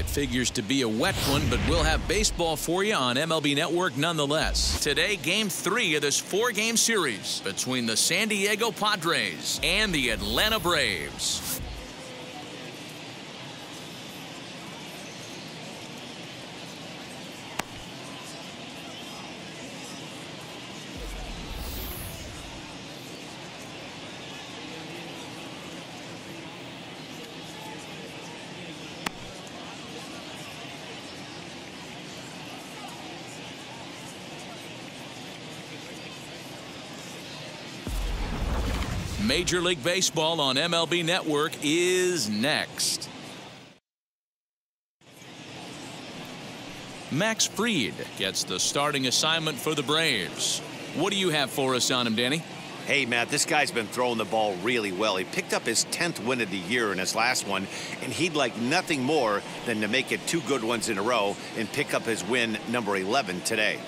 It figures to be a wet one, but we'll have baseball for you on MLB Network nonetheless. Today, game three of this four-game series between the San Diego Padres and the Atlanta Braves. Major League Baseball on MLB Network is next. Max Fried gets the starting assignment for the Braves. What do you have for us on him, Danny? Hey, Matt, this guy's been throwing the ball really well. He picked up his 10th win of the year in his last one, and he'd like nothing more than to make it two good ones in a row and pick up his win number 11 today.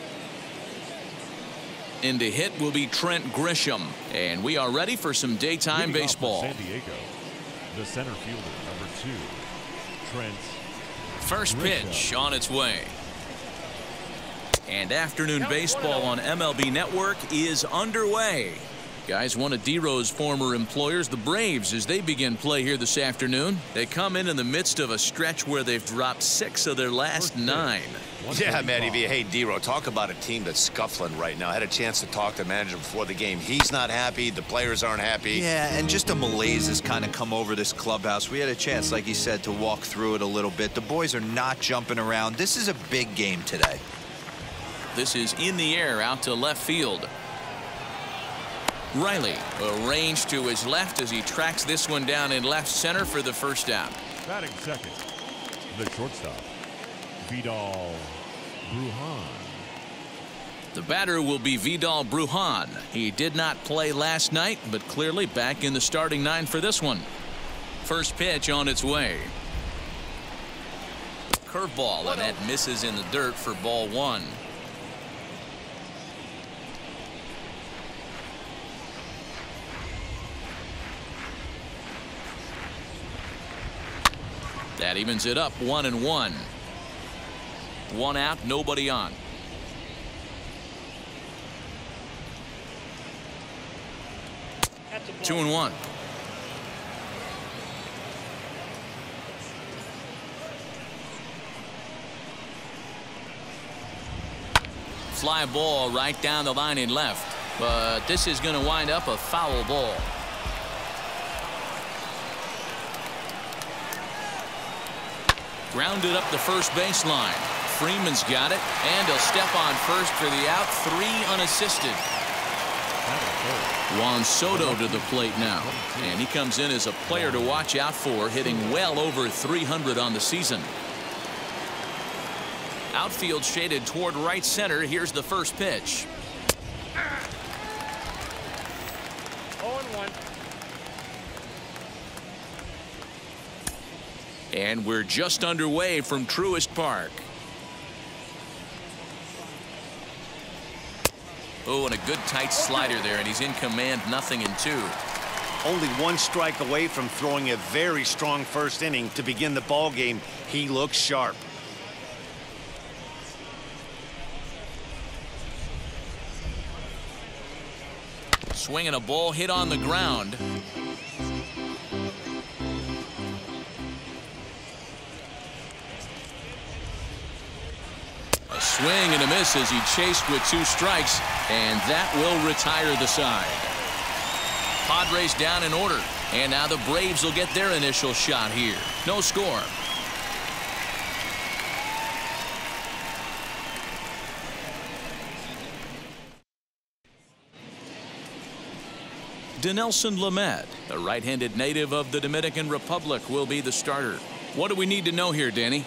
In to hit will be Trent Grisham. And we are ready for some daytime Leading baseball. San Diego, the center fielder, number two, Trent. First pitch on its way. And afternoon baseball oh. on MLB Network is underway. Guys, one of D-Row's former employers, the Braves, as they begin play here this afternoon. They come in in the midst of a stretch where they've dropped six of their last nine. Yeah, Matty V. Hey, D-Row, talk about a team that's scuffling right now. I had a chance to talk to the manager before the game. He's not happy. The players aren't happy. Yeah, and just a malaise has kind of come over this clubhouse. We had a chance, like he said, to walk through it a little bit. The boys are not jumping around. This is a big game today. This is in the air out to left field. Riley a range to his left as he tracks this one down in left center for the first out. Batting second, the shortstop, Vidal Bruján. The batter will be Vidal Bruján. He did not play last night, but clearly back in the starting nine for this one. First pitch on its way. Curveball, and that misses in the dirt for ball one. That evens it up one and one. One out, nobody on. Two and one. Fly ball right down the line and left. But this is going to wind up a foul ball. Grounded up the first baseline. Freeman's got it, and he'll step on first for the out. Three unassisted. Juan Soto to the plate now. And he comes in as a player to watch out for, hitting well over 300 on the season. Outfield shaded toward right center. Here's the first pitch. 0-1. And we're just underway from Truist Park. Oh, and a good tight slider there, and he's in command, nothing in two. Only one strike away from throwing a very strong first inning to begin the ball game. He looks sharp. Swinging a ball hit on the ground. Swing and a miss as he chased with two strikes, and that will retire the side. Padres down in order, and now the Braves will get their initial shot here. No score. Dinelson Lamet, the right-handed native of the Dominican Republic, will be the starter. What do we need to know here, Danny?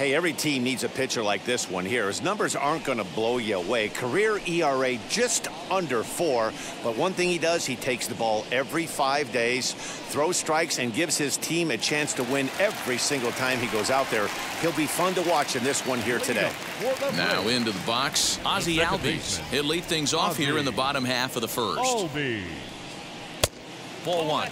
Hey, every team needs a pitcher like this one here. His numbers aren't going to blow you away. Career ERA just under four. But one thing he does, he takes the ball every five days, throws strikes, and gives his team a chance to win every single time he goes out there. He'll be fun to watch in this one here today. Now into the box, Ozzie second Albies. He'll lead things off here in the bottom half of the first. Albies. Ball one.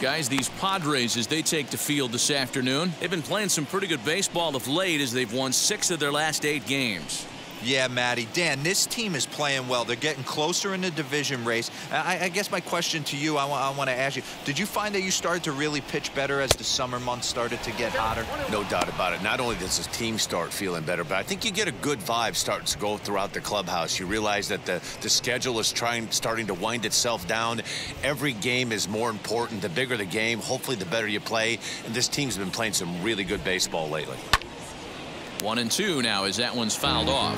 Guys, these Padres, as they take the field this afternoon, they've been playing some pretty good baseball of late as they've won six of their last eight games. Yeah, Matty. Dan, this team is playing well. They're getting closer in the division race. I, I guess my question to you, I, I want to ask you, did you find that you started to really pitch better as the summer months started to get hotter? No doubt about it. Not only does his team start feeling better, but I think you get a good vibe starting to go throughout the clubhouse. You realize that the, the schedule is trying starting to wind itself down. Every game is more important. The bigger the game, hopefully the better you play. And this team's been playing some really good baseball lately. One and two now as that one's fouled off.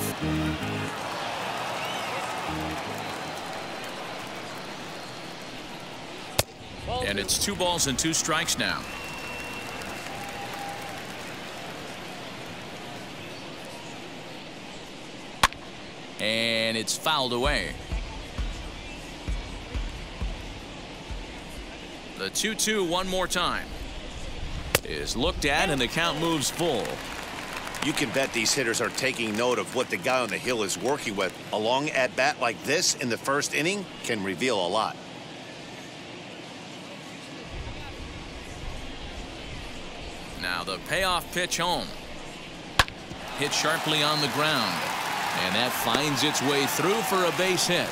And it's two balls and two strikes now. And it's fouled away. The 2 2 one more time is looked at and the count moves full. You can bet these hitters are taking note of what the guy on the hill is working with. A long at bat like this in the first inning can reveal a lot. Now the payoff pitch home. Hit sharply on the ground. And that finds its way through for a base hit.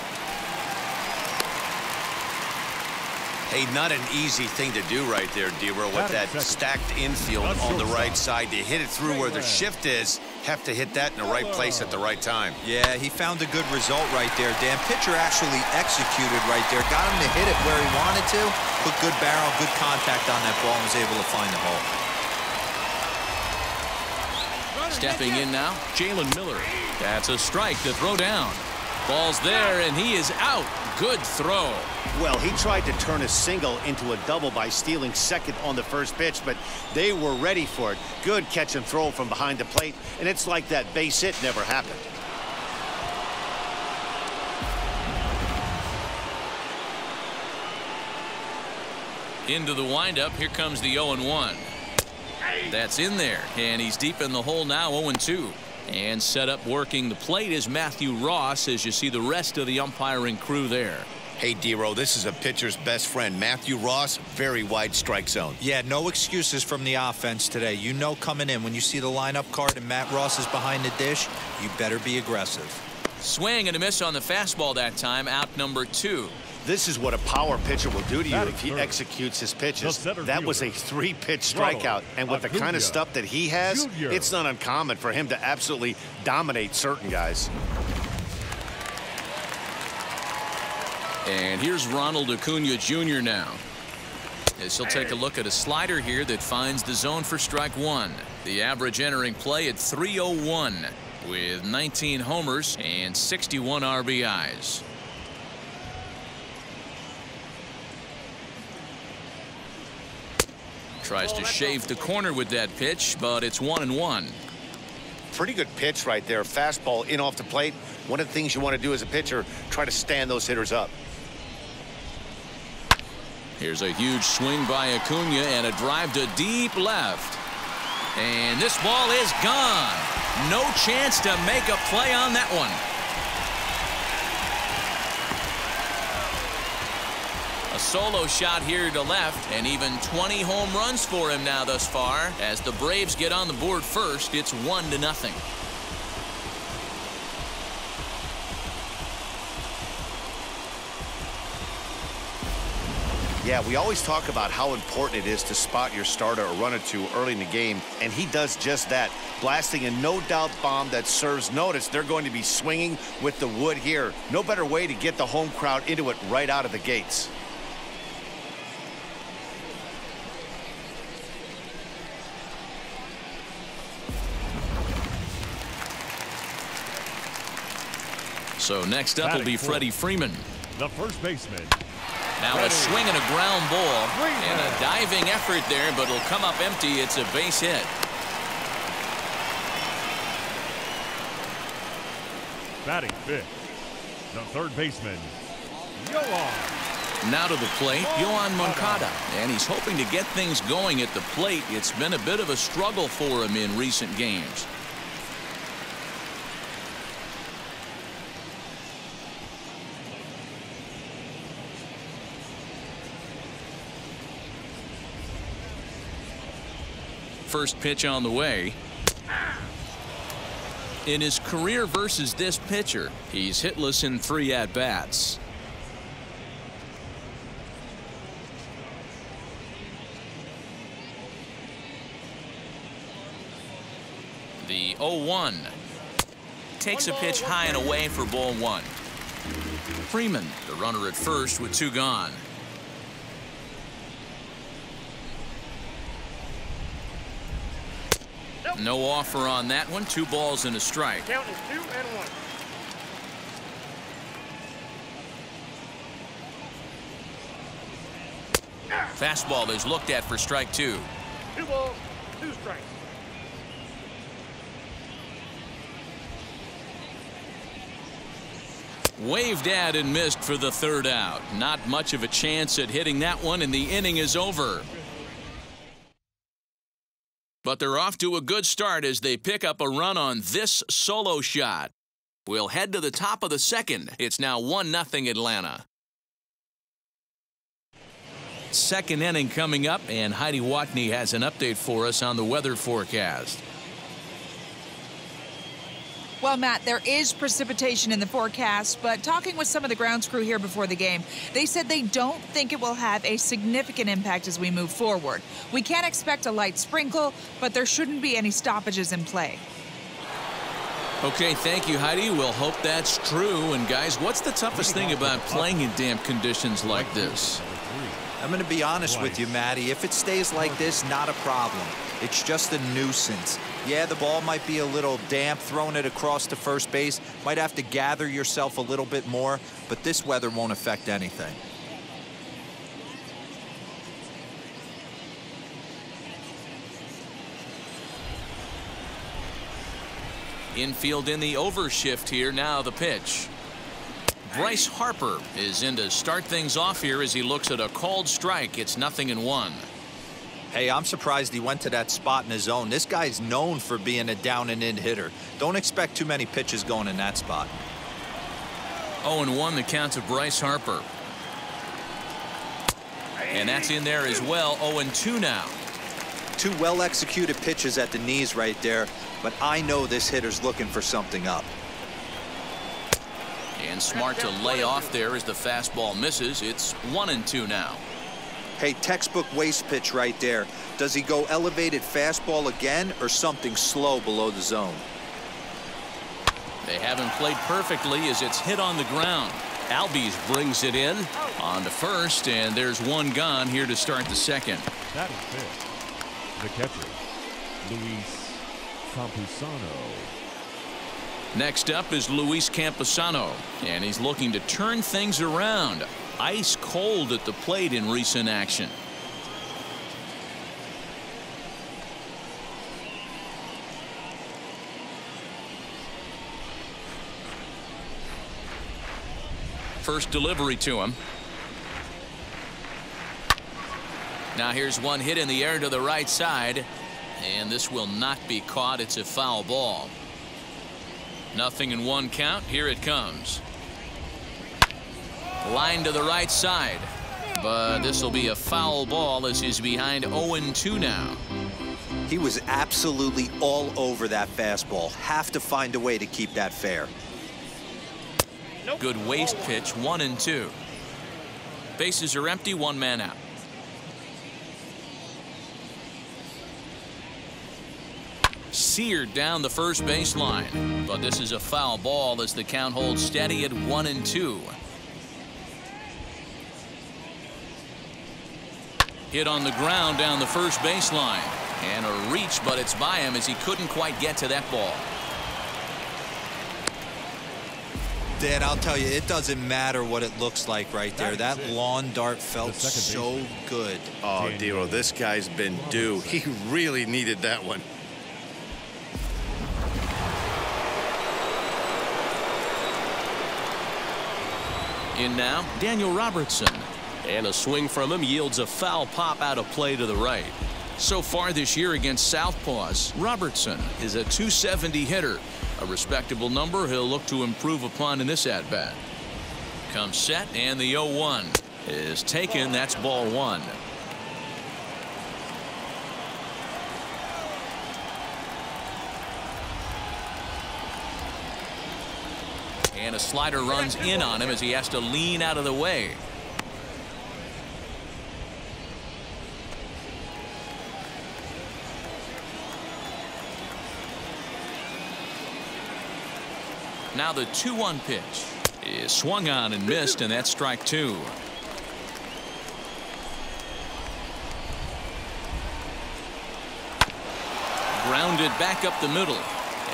Hey, not an easy thing to do right there, Dero, with that stacked infield on the right side. To hit it through where the shift is, have to hit that in the right place at the right time. Yeah, he found a good result right there, Dan. Pitcher actually executed right there. Got him to hit it where he wanted to. Put good barrel, good contact on that ball and was able to find the hole. Stepping in now, Jalen Miller. That's a strike to throw down. Ball's there, and he is out. Good throw. Well, he tried to turn a single into a double by stealing second on the first pitch, but they were ready for it. Good catch and throw from behind the plate, and it's like that base hit never happened. Into the windup. Here comes the 0-1. That's in there, and he's deep in the hole now, 0-2. And set up working the plate is Matthew Ross as you see the rest of the umpiring crew there. Hey, Dero, this is a pitcher's best friend. Matthew Ross, very wide strike zone. Yeah, no excuses from the offense today. You know coming in when you see the lineup card and Matt Ross is behind the dish, you better be aggressive. Swing and a miss on the fastball that time, out number two. This is what a power pitcher will do to you if he executes his pitches. That was a three-pitch strikeout, and with the kind of stuff that he has, it's not uncommon for him to absolutely dominate certain guys. And here's Ronald Acuna Jr. now. As he'll take a look at a slider here that finds the zone for strike one. The average entering play at 301 with 19 homers and 61 RBIs. Tries to shave the corner with that pitch, but it's one and one. Pretty good pitch right there. Fastball in off the plate. One of the things you want to do as a pitcher, try to stand those hitters up. Here's a huge swing by Acuna and a drive to deep left. And this ball is gone. No chance to make a play on that one. A solo shot here to left and even 20 home runs for him now thus far. As the Braves get on the board first, it's one to nothing. Yeah, we always talk about how important it is to spot your starter or run it to early in the game, and he does just that, blasting a no-doubt bomb that serves notice. They're going to be swinging with the wood here. No better way to get the home crowd into it right out of the gates. So next up will be Freddie Freeman. The first baseman. Now a swing and a ground ball and a diving effort there, but it'll come up empty. It's a base hit. Batting fifth, the third baseman, Yoan. Now to the plate, Yoan Moncada. And he's hoping to get things going at the plate. It's been a bit of a struggle for him in recent games. First pitch on the way. In his career versus this pitcher, he's hitless in three at-bats. The 0-1 takes a pitch high and away for ball one. Freeman, the runner at first with two gone. No offer on that one. Two balls and a strike. Count is two and one. Fastball is looked at for strike two. Two balls, two strikes. Waved at and missed for the third out. Not much of a chance at hitting that one, and the inning is over. But they're off to a good start as they pick up a run on this solo shot. We'll head to the top of the second. It's now 1 0 Atlanta. Second inning coming up, and Heidi Watney has an update for us on the weather forecast. Well, Matt, there is precipitation in the forecast, but talking with some of the grounds crew here before the game, they said they don't think it will have a significant impact as we move forward. We can't expect a light sprinkle, but there shouldn't be any stoppages in play. Okay, thank you, Heidi. We'll hope that's true. And, guys, what's the toughest thing about playing in damp conditions like this? I'm going to be honest with you, Maddie. If it stays like this, not a problem. It's just a nuisance. Yeah, the ball might be a little damp, throwing it across to first base. Might have to gather yourself a little bit more, but this weather won't affect anything. Infield in the overshift here. Now the pitch. Bryce Harper is in to start things off here as he looks at a called strike. It's nothing in one. Hey, I'm surprised he went to that spot in his own. This guy's known for being a down and in hitter. Don't expect too many pitches going in that spot. 0 and 1 the count to Bryce Harper. And that's in there as well. 0 and 2 now. Two well executed pitches at the knees right there, but I know this hitter's looking for something up. And smart to lay off there as the fastball misses. It's 1 and 2 now. Hey, textbook waste pitch right there. Does he go elevated fastball again or something slow below the zone? They haven't played perfectly as it's hit on the ground. Albies brings it in on the first, and there's one gone here to start the second. That is fifth. The catcher, Luis Campusano. Next up is Luis Campusano, and he's looking to turn things around. Ice cold at the plate in recent action. First delivery to him. Now here's one hit in the air to the right side. And this will not be caught. It's a foul ball. Nothing in one count. Here it comes. Line to the right side. But this will be a foul ball as he's behind 0-2 now. He was absolutely all over that fastball. Have to find a way to keep that fair. Good waste pitch, 1 and 2. Bases are empty, one man out. Seared down the first baseline. But this is a foul ball as the count holds steady at 1 and 2. Hit on the ground down the first baseline. And a reach, but it's by him as he couldn't quite get to that ball. Dan, I'll tell you, it doesn't matter what it looks like right there. That lawn dart felt so good. Oh, Dero, this guy's been due. He really needed that one. In now, Daniel Robertson. And a swing from him yields a foul pop out of play to the right. So far this year against Southpaws, Robertson is a 270 hitter, a respectable number he'll look to improve upon in this at bat. Comes set, and the 0 1 is taken. That's ball one. And a slider runs in on him as he has to lean out of the way. Now the 2-1 pitch is swung on and missed, and that's strike two. Grounded back up the middle.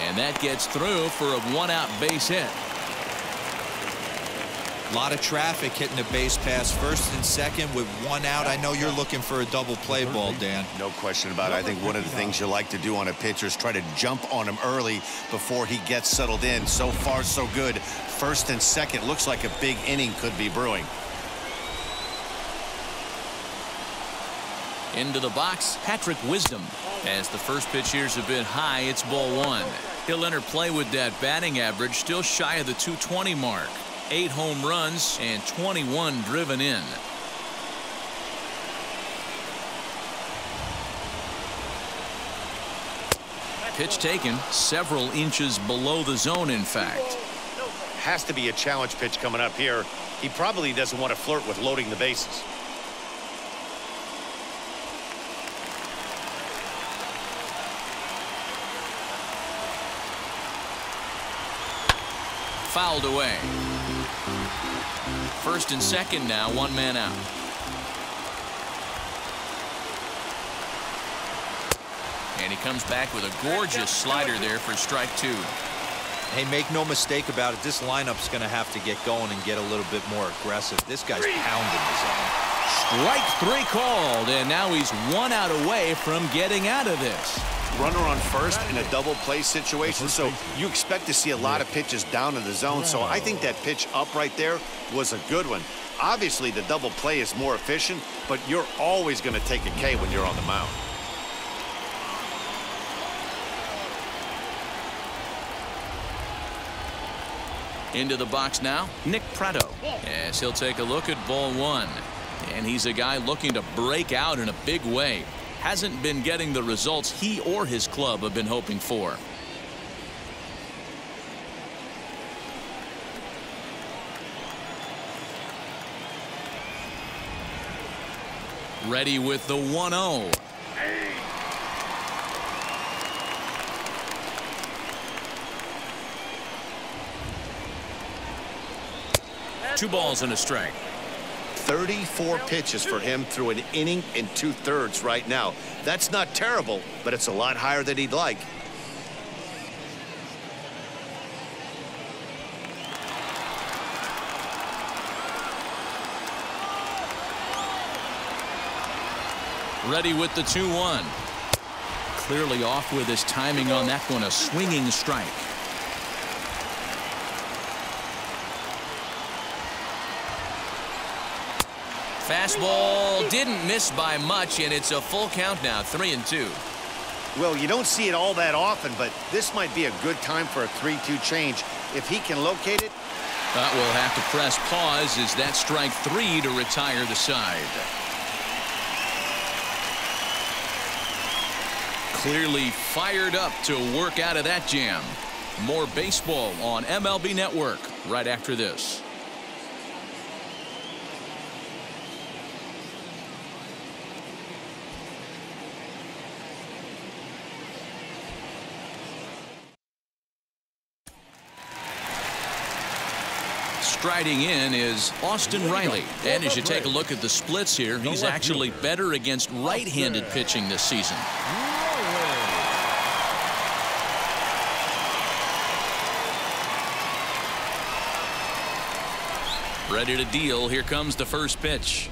And that gets through for a one-out base hit. A lot of traffic hitting the base pass first and second with one out. I know you're looking for a double play ball, Dan. No question about it. I think one of the things you like to do on a pitcher is try to jump on him early before he gets settled in. So far, so good. First and second looks like a big inning could be brewing. Into the box, Patrick Wisdom. As the first pitch here's a bit high, it's ball one. He'll enter play with that batting average, still shy of the 220 mark. Eight home runs and 21 driven in. Pitch taken several inches below the zone, in fact. Has to be a challenge pitch coming up here. He probably doesn't want to flirt with loading the bases. Fouled away. First and second now, one man out. And he comes back with a gorgeous slider there for strike two. Hey, make no mistake about it. This lineup's going to have to get going and get a little bit more aggressive. This guy's pounding the zone. Strike three called, and now he's one out away from getting out of this. Runner on first in a double play situation, so you expect to see a lot of pitches down in the zone. So I think that pitch up right there was a good one. Obviously, the double play is more efficient, but you're always going to take a K when you're on the mound. Into the box now, Nick Pratto. As he'll take a look at ball one. And he's a guy looking to break out in a big way. Hasn't been getting the results he or his club have been hoping for. Ready with the 1-0. Two balls and a strike. 34 pitches for him through an inning and two thirds right now. That's not terrible, but it's a lot higher than he'd like. Ready with the 2-1. Clearly off with his timing on that one, a swinging strike. Fastball didn't miss by much, and it's a full count now, three and two. Well, you don't see it all that often, but this might be a good time for a 3-2 change. If he can locate it. But we'll have to press pause as that strike three to retire the side. Clearly fired up to work out of that jam. More baseball on MLB Network right after this. Striding in is Austin Riley. And as you take a look at the splits here, he's actually better against right-handed pitching this season. Ready to deal. Here comes the first pitch.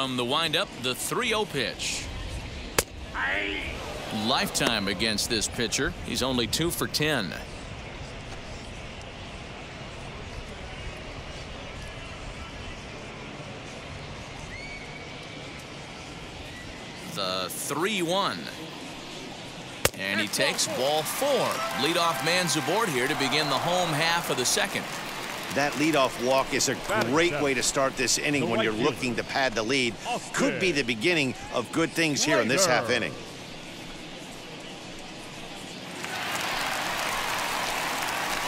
From the windup, the 3-0 pitch. Lifetime against this pitcher. He's only 2 for 10. The 3-1. And he takes ball four. Leadoff man's aboard here to begin the home half of the second. That leadoff walk is a great way to start this inning when you're looking to pad the lead. Could be the beginning of good things here in this half inning.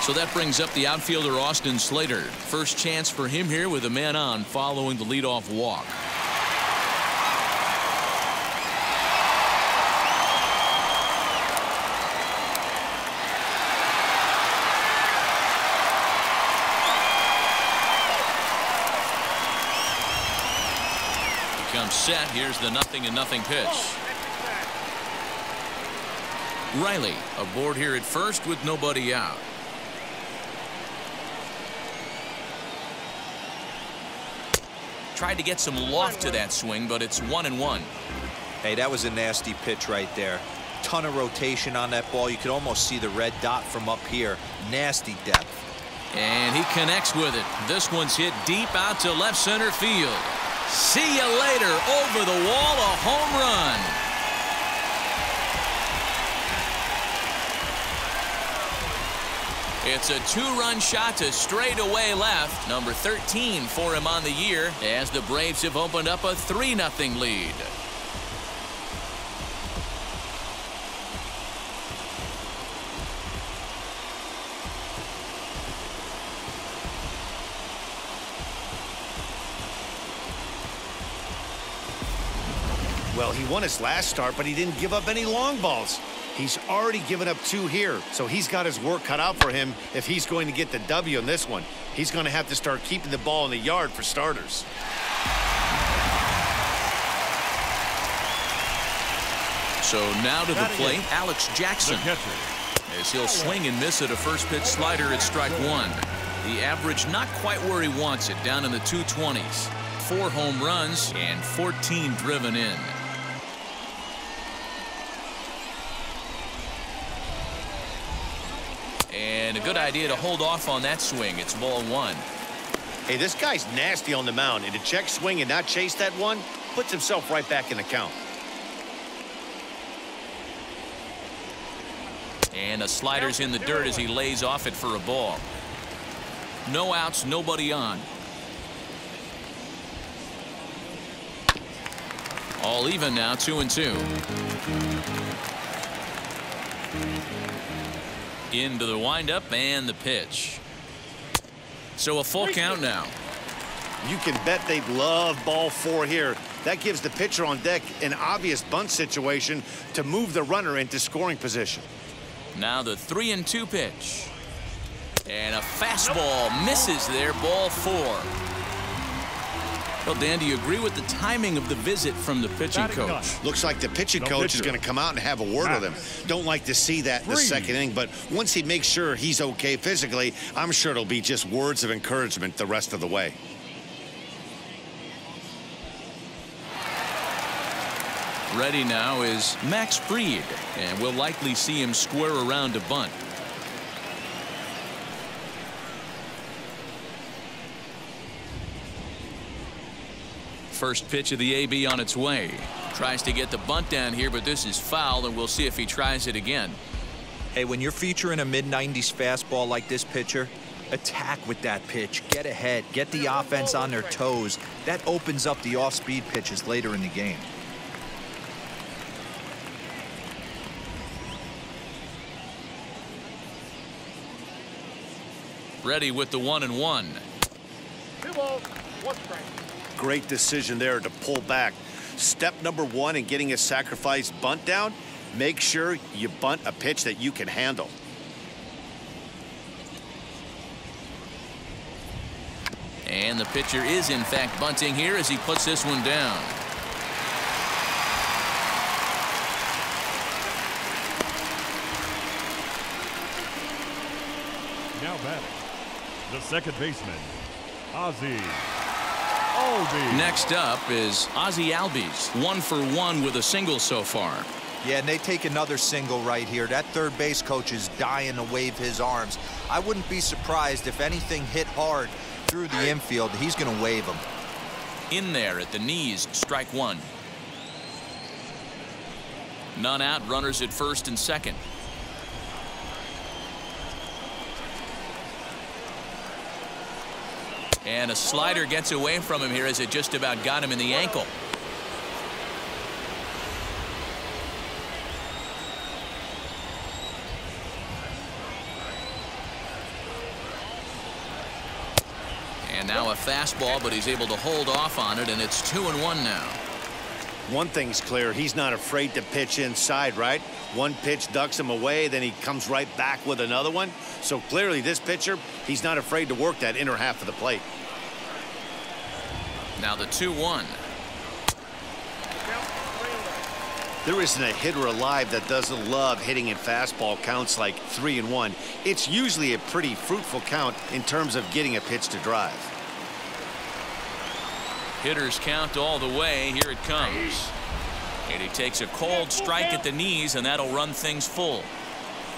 So that brings up the outfielder Austin Slater. First chance for him here with a man on following the leadoff walk. Set. Here's the nothing and nothing pitch. Riley aboard here at first with nobody out. Tried to get some loft to that swing, but it's one and one. Hey, that was a nasty pitch right there. Ton of rotation on that ball. You could almost see the red dot from up here. Nasty depth. And he connects with it. This one's hit deep out to left center field. See you later. Over the wall, a home run. It's a two-run shot to straightaway left. Number 13 for him on the year as the Braves have opened up a 3-0 lead. Won his last start, but he didn't give up any long balls. He's already given up two here, so he's got his work cut out for him if he's going to get the W in this one. He's going to have to start keeping the ball in the yard for starters. So now to the plate, Alex Jackson. As he'll swing and miss at a first pitch slider at strike one. The average not quite where he wants it, down in the 220s. Four home runs and 14 driven in. And a good idea to hold off on that swing. It's ball one. Hey, this guy's nasty on the mound, and to check swing and not chase that one puts himself right back in the count. And a slider's in the dirt as he lays off it for a ball. No outs, nobody on. All even now, two and two. Into the windup and the pitch. So a full count now. You can bet they love ball four here. That gives the pitcher on deck an obvious bunt situation to move the runner into scoring position. Now the three and two pitch. And a fastball misses there, ball four. Well, Dan, do you agree with the timing of the visit from the pitching coach? Looks like the pitching coach is going to come out and have a word with him. Don't like to see that in the second inning, but once he makes sure he's okay physically, I'm sure it'll be just words of encouragement the rest of the way. Ready now is Max Fried, and we'll likely see him square around a bunt. First pitch of the AB on its way. Tries to get the bunt down here, but this is foul, and we'll see if he tries it again. Hey, when you're featuring a mid-90s fastball like this pitcher, attack with that pitch. Get ahead. Get the offense on their toes. That opens up the off-speed pitches later in the game. Ready with the one and one. Two balls, one strike. Great decision there to pull back. Step number one in getting a sacrifice bunt down, make sure you bunt a pitch that you can handle. And the pitcher is in fact bunting here as he puts this one down. Now batting, the second baseman, Ozzie Albies. Next up is Ozzie Albies, one for one with a single so far. Yeah, and they take another single right here. That third base coach is dying to wave his arms. I wouldn't be surprised if anything hit hard through the infield. He's going to wave them. In there at the knees, strike one. None out, runners at first and second. And a slider gets away from him here as it just about got him in the ankle. And now a fastball, but he's able to hold off on it, and it's two and one now. One thing's clear, he's not afraid to pitch inside, right? One pitch ducks him away, then he comes right back with another one. So clearly this pitcher, he's not afraid to work that inner half of the plate. Now the 2-1. There isn't a hitter alive that doesn't love hitting in fastball counts like three and one. It's usually a pretty fruitful count in terms of getting a pitch to drive. Hitters count all the way. Here it comes. And he takes a cold strike at the knees, and that'll run things full.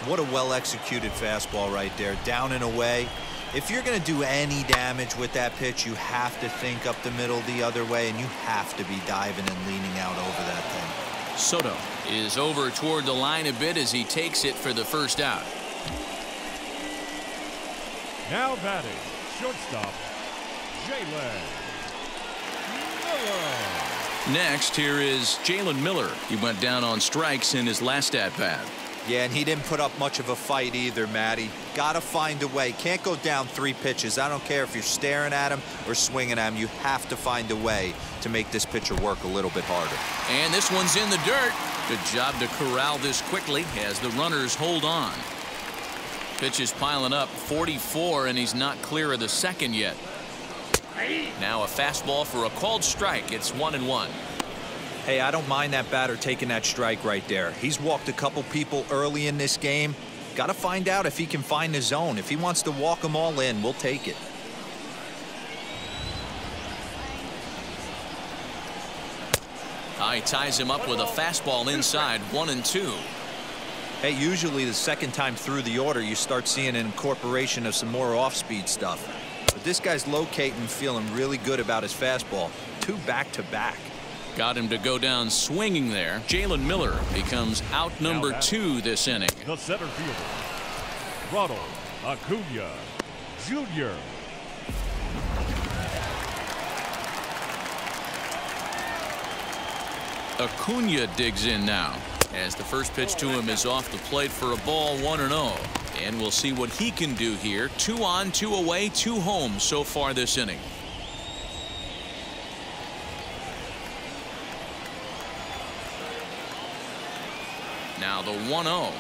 What a well-executed fastball right there. Down and away. If you're going to do any damage with that pitch, you have to think up the middle the other way, and you have to be diving and leaning out over that thing. Soto is over toward the line a bit as he takes it for the first out. Now batting, shortstop, Jalen Miller. Next, here is Jalen Miller. He went down on strikes in his last at bat. Yeah, and he didn't put up much of a fight either, Matty. Got to find a way. Can't go down three pitches. I don't care if you're staring at him or swinging at him. You have to find a way to make this pitcher work a little bit harder. And this one's in the dirt. Good job to corral this quickly as the runners hold on. Pitch is piling up 44 and he's not clear of the second yet. Now a fastball for a called strike. It's one and one. Hey, I don't mind that batter taking that strike right there. He's walked a couple people early in this game. Got to find out if he can find the zone. If he wants to walk them all in, we'll take it. He ties him up with a fastball inside, one and two. Hey, usually the second time through the order, you start seeing an incorporation of some more off-speed stuff. But this guy's locating, feeling really good about his fastball. Two back-to-back. -back. Got him to go down swinging there. Jalen Miller becomes out number two this inning. The center fielder, Ronald Acuna Jr. Acuna digs in now as the first pitch to him is off the plate for a ball 1 0. And we'll see what he can do here. Two on, two away, two home so far this inning. Now the 1 0.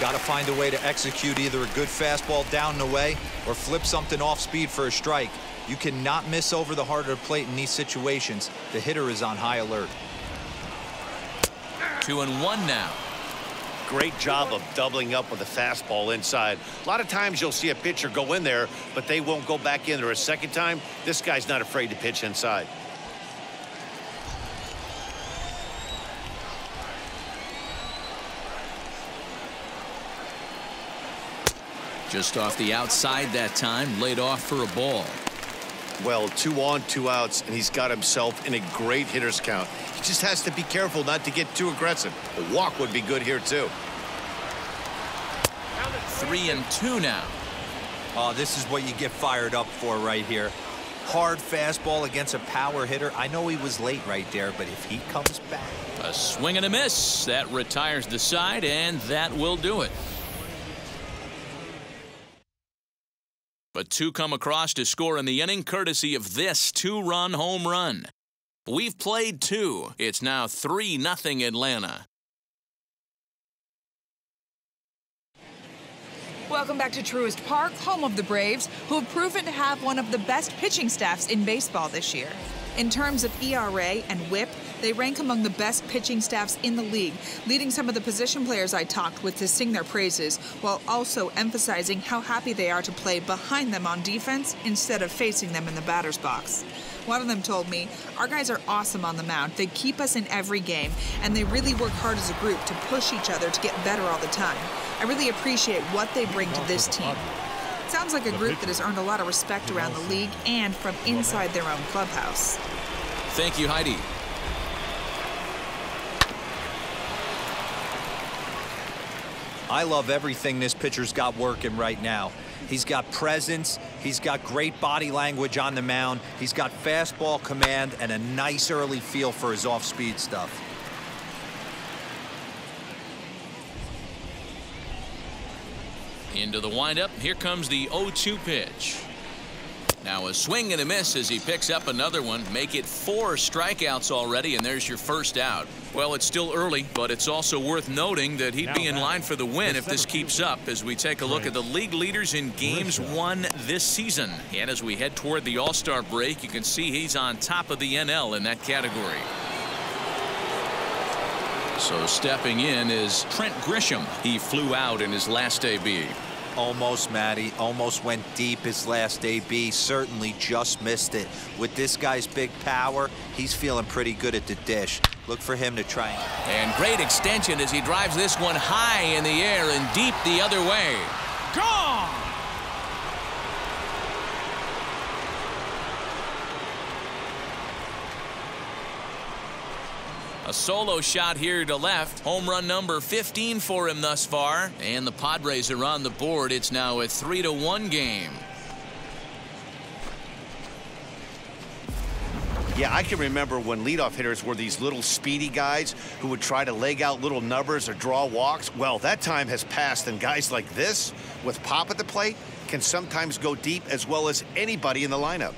Got to find a way to execute either a good fastball down and away or flip something off speed for a strike. You cannot miss over the heart of the plate in these situations. The hitter is on high alert. Two and one now. Great job of doubling up with a fastball inside. A lot of times you'll see a pitcher go in there, but they won't go back in there a second time. This guy's not afraid to pitch inside. Just off the outside that time, laid off for a ball. Well, two on, two outs, and he's got himself in a great hitter's count. He just has to be careful not to get too aggressive. A walk would be good here, too. Three and two now. Oh, this is what you get fired up for right here. Hard fastball against a power hitter. I know he was late right there, but if he comes back. A swing and a miss. That retires the side, and that will do it. But two come across to score in the inning courtesy of this two-run home run. We've played two. It's now 3 nothing Atlanta. Welcome back to Truist Park, home of the Braves, who have proven to have one of the best pitching staffs in baseball this year. In terms of ERA and whip, they rank among the best pitching staffs in the league, leading some of the position players I talked with to sing their praises, while also emphasizing how happy they are to play behind them on defense instead of facing them in the batter's box. One of them told me, Our guys are awesome on the mound. They keep us in every game, and they really work hard as a group to push each other to get better all the time. I really appreciate what they bring to this team. Sounds like a group that has earned a lot of respect around the league and from inside their own clubhouse. Thank you, Heidi. I love everything this pitcher's got working right now. He's got presence. He's got great body language on the mound. He's got fastball command and a nice early feel for his off-speed stuff. Into the windup. Here comes the 0-2 pitch. Now a swing and a miss as he picks up another one. Make it four strikeouts already, and there's your first out. Well, it's still early, but it's also worth noting that he'd be in line for the win if this keeps up as we take a look at the league leaders in games won this season. And as we head toward the All-Star break, you can see he's on top of the NL in that category. So stepping in is Trent Grisham. He flew out in his last AB. Almost, Matty. Almost went deep his last AB. Certainly just missed it. With this guy's big power, he's feeling pretty good at the dish. Look for him to try. And great extension as he drives this one high in the air and deep the other way. Gone! A solo shot here to left. Home run number 15 for him thus far. And the Padres are on the board. It's now a 3 to 1 game. Yeah, I can remember when leadoff hitters were these little speedy guys who would try to leg out little numbers or draw walks. Well, that time has passed, and guys like this, with pop at the plate, can sometimes go deep as well as anybody in the lineup.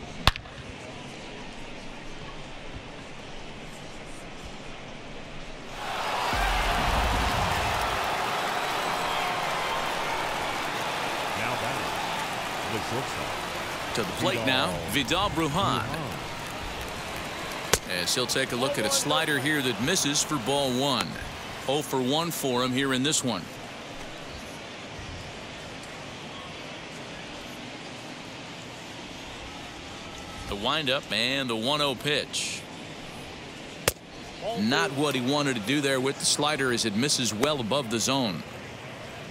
Now batting, the shortstop. To the plate now, Vidal Bruján. As he'll take a look at a slider here that misses for ball one. 0 for 1 for him here in this one. The windup and the 1 0 pitch. Not what he wanted to do there with the slider as it misses well above the zone.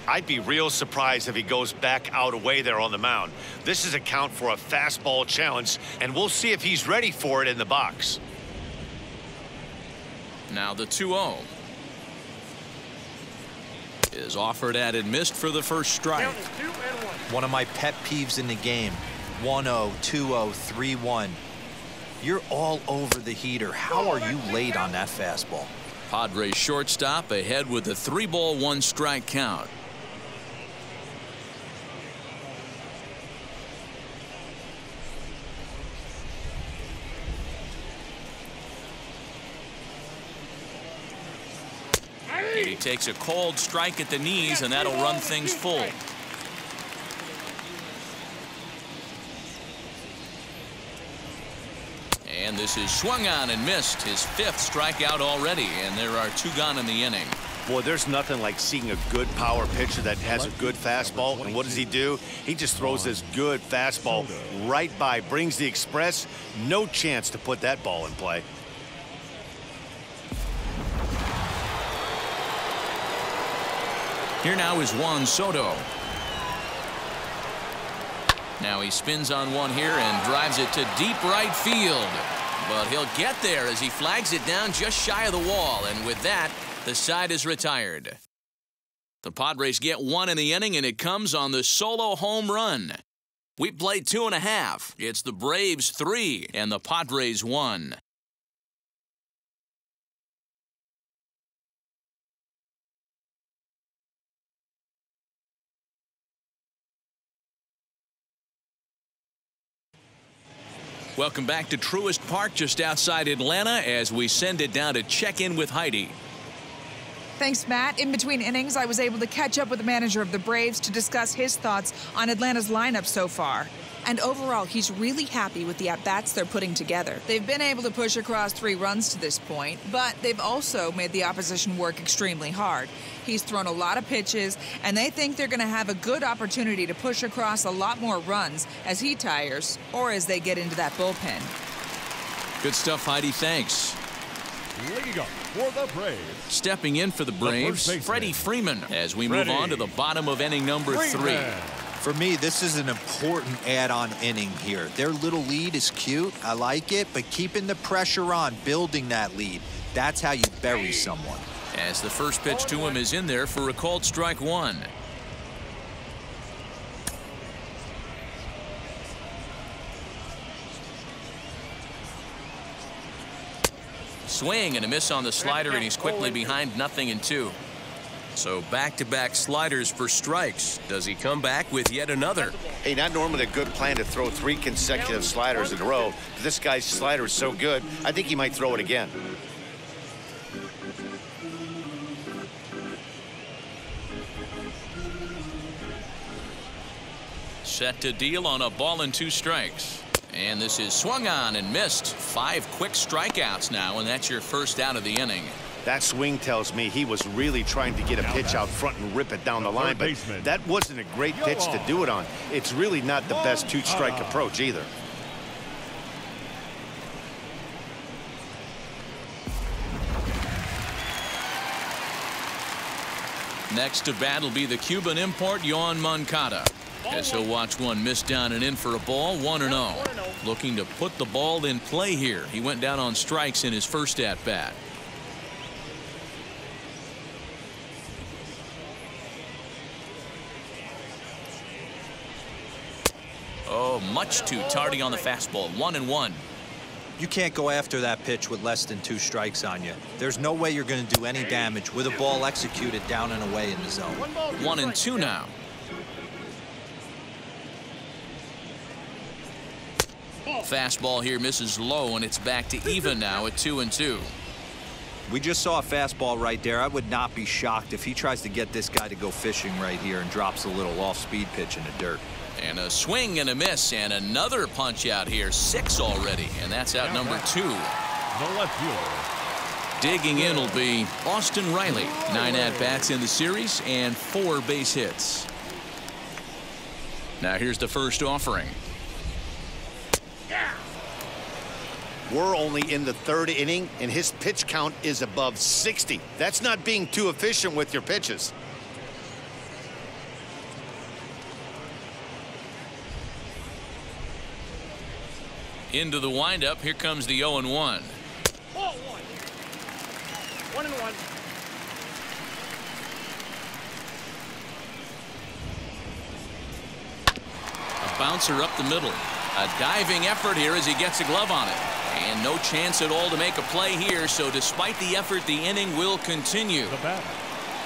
I'd be real surprised if he goes back out away there on the mound. This is a count for a fastball challenge, and we'll see if he's ready for it in the box. Now the 2 0 is offered at and missed for the first strike. Count is two and one. One of my pet peeves in the game. 1-0, 2-0, 3-1. You're all over the heater. How are you late on that fastball? Padres shortstop ahead with a three ball one strike count. Takes a cold strike at the knees and that'll run things full. And this is swung on and missed his fifth strikeout already and there are two gone in the inning. Boy, there's nothing like seeing a good power pitcher that has a good fastball. And what does he do? He just throws this good fastball right by, brings the express. No chance to put that ball in play. Here now is Juan Soto. Now he spins on one here and drives it to deep right field. But he'll get there as he flags it down just shy of the wall. And with that, the side is retired. The Padres get one in the inning, and it comes on the solo home run. We played two and a half. It's the Braves three and the Padres one. Welcome back to Truist Park just outside Atlanta as we send it down to check in with Heidi. Thanks, Matt. In between innings, I was able to catch up with the manager of the Braves to discuss his thoughts on Atlanta's lineup so far. And overall, he's really happy with the at bats they're putting together. They've been able to push across three runs to this point, but they've also made the opposition work extremely hard. He's thrown a lot of pitches, and they think they're going to have a good opportunity to push across a lot more runs as he tires or as they get into that bullpen. Good stuff, Heidi. Thanks. Leading up for the Braves, Stepping in for the Braves, baseman. Freddie Freeman, as we move on to the bottom of inning number three. For me, this is an important add-on inning here. Their little lead is cute. I like it, but keeping the pressure on, building that lead, that's how you bury someone. As the first pitch to him is in there for a called strike one. Swing and a miss on the slider, and he's quickly behind nothing in two. So back-to-back -back sliders for strikes. Does he come back with yet another? Hey, not normally a good plan to throw three consecutive sliders in a row. But This guy's slider is so good, I think he might throw it again. Set to deal on a ball and two strikes. And this is swung on and missed. Five quick strikeouts now, and that's your first out of the inning. That swing tells me he was really trying to get a pitch out front and rip it down the line, but that wasn't a great pitch to do it on. It's really not the best two-strike approach either. Next to bat will be the Cuban import, Yoan Moncada. As he'll watch one miss down and in for a ball, 1 0. Looking to put the ball in play here. He went down on strikes in his first at Oh, much too tardy on the fastball. One and one. You can't go after that pitch with less than two strikes on you. There's no way you're going to do any damage with a ball executed down and away in the zone. One and two now. Fastball here misses low, and it's back to even now at two and two. We just saw a fastball right there. I would not be shocked if he tries to get this guy to go fishing right here and drops a little off-speed pitch in the dirt. And a swing and a miss, and another punch out here. Six already, and that's out number two. The left fielder. Digging in will be Austin Riley. Nine at-bats in the series and four base hits. Now here's the first offering. We're only in the third inning, and his pitch count is above 60. That's not being too efficient with your pitches. Into the windup. Here comes the 0 and 1. Ball one. One and one. A bouncer up the middle. A diving effort here as he gets a glove on it. And no chance at all to make a play here. So despite the effort, the inning will continue. The batter.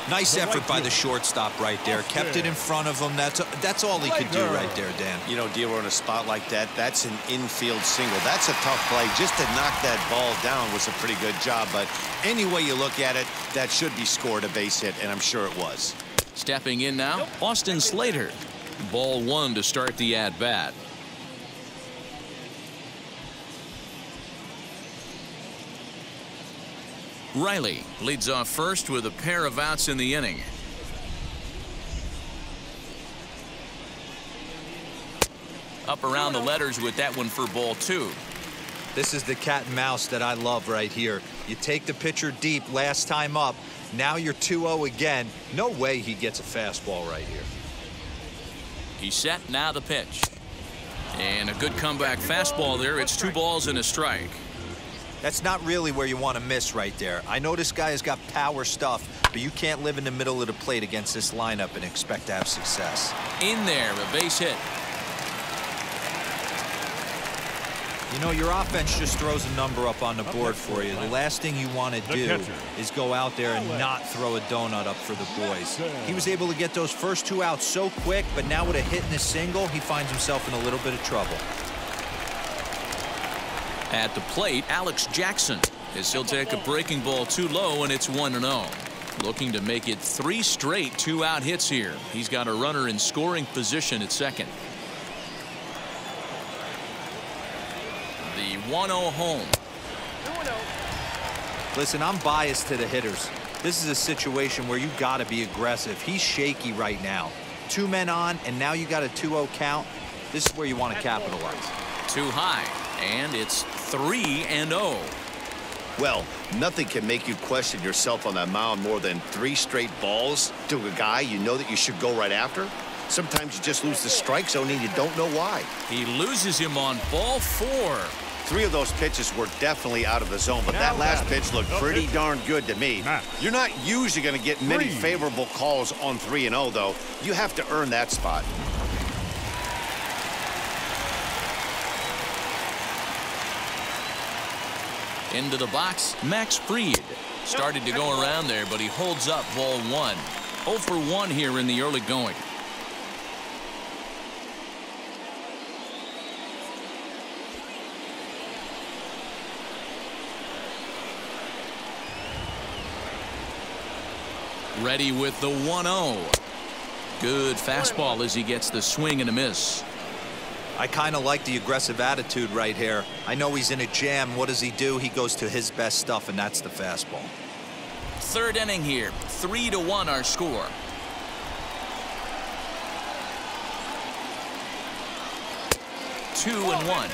Nice The effort right by the shortstop right there. Kept it in front of him. That's that's all he could do Right right there, Dan. You know, dealer in a spot like that, that's an infield single. That's a tough play. Just to knock that ball down was a pretty good job. But any way you look at it, that should be scored a base hit, and I'm sure it was. Stepping in now, Austin Slater. Ball one to start the at Riley leads off first with a pair of outs in the inning. Up around the letters with that one for ball two. This is the cat and mouse that I love right here. You take the pitcher deep last time up. Now you're 2-0 again. No way he gets a fastball right here. He's set now the pitch. And a good comeback fastball there. It's two balls and a strike. That's not really where you want to miss right there. I know this guy has got power stuff, but you can't live in the middle of the plate against this lineup and expect to have success. In there, a base hit. You know, your offense just throws a number up on the board for you. The last thing you want to do is go out there and not throw a donut up for the boys. He was able to get those first two outs so quick, but now with a hit and a single, he finds himself in a little bit of trouble. At the plate, Alex Jackson. As he'll take a breaking ball too low, and it's 1 0. Looking to make it three straight two out hits here. He's got a runner in scoring position at second. The 1 0 home. Listen, I'm biased to the hitters. This is a situation where you got to be aggressive. He's shaky right now. Two men on, and now you got a 2-0 count. This is where you want to capitalize. Too high. And it's 3 and 0. Well, nothing can make you question yourself on that mound more than three straight balls to a guy you know that you should go right after. Sometimes you just lose the strike zone and you don't know why. He loses him on ball four. Three of those pitches were definitely out of the zone, but that last pitch looked pretty darn good to me. You're not usually going to get many favorable calls on 3 and 0, though. You have to earn that spot. Into the box, Max Fried. Started to go around there, but he holds up ball one. 0 for 1 here in the early going. Ready with the 1-0. Good fastball as he gets the swing and a miss. I kind of like the aggressive attitude right here. I know he's in a jam. What does he do? He goes to his best stuff, and that's the fastball. Third inning here. Three to one our score. Two and one.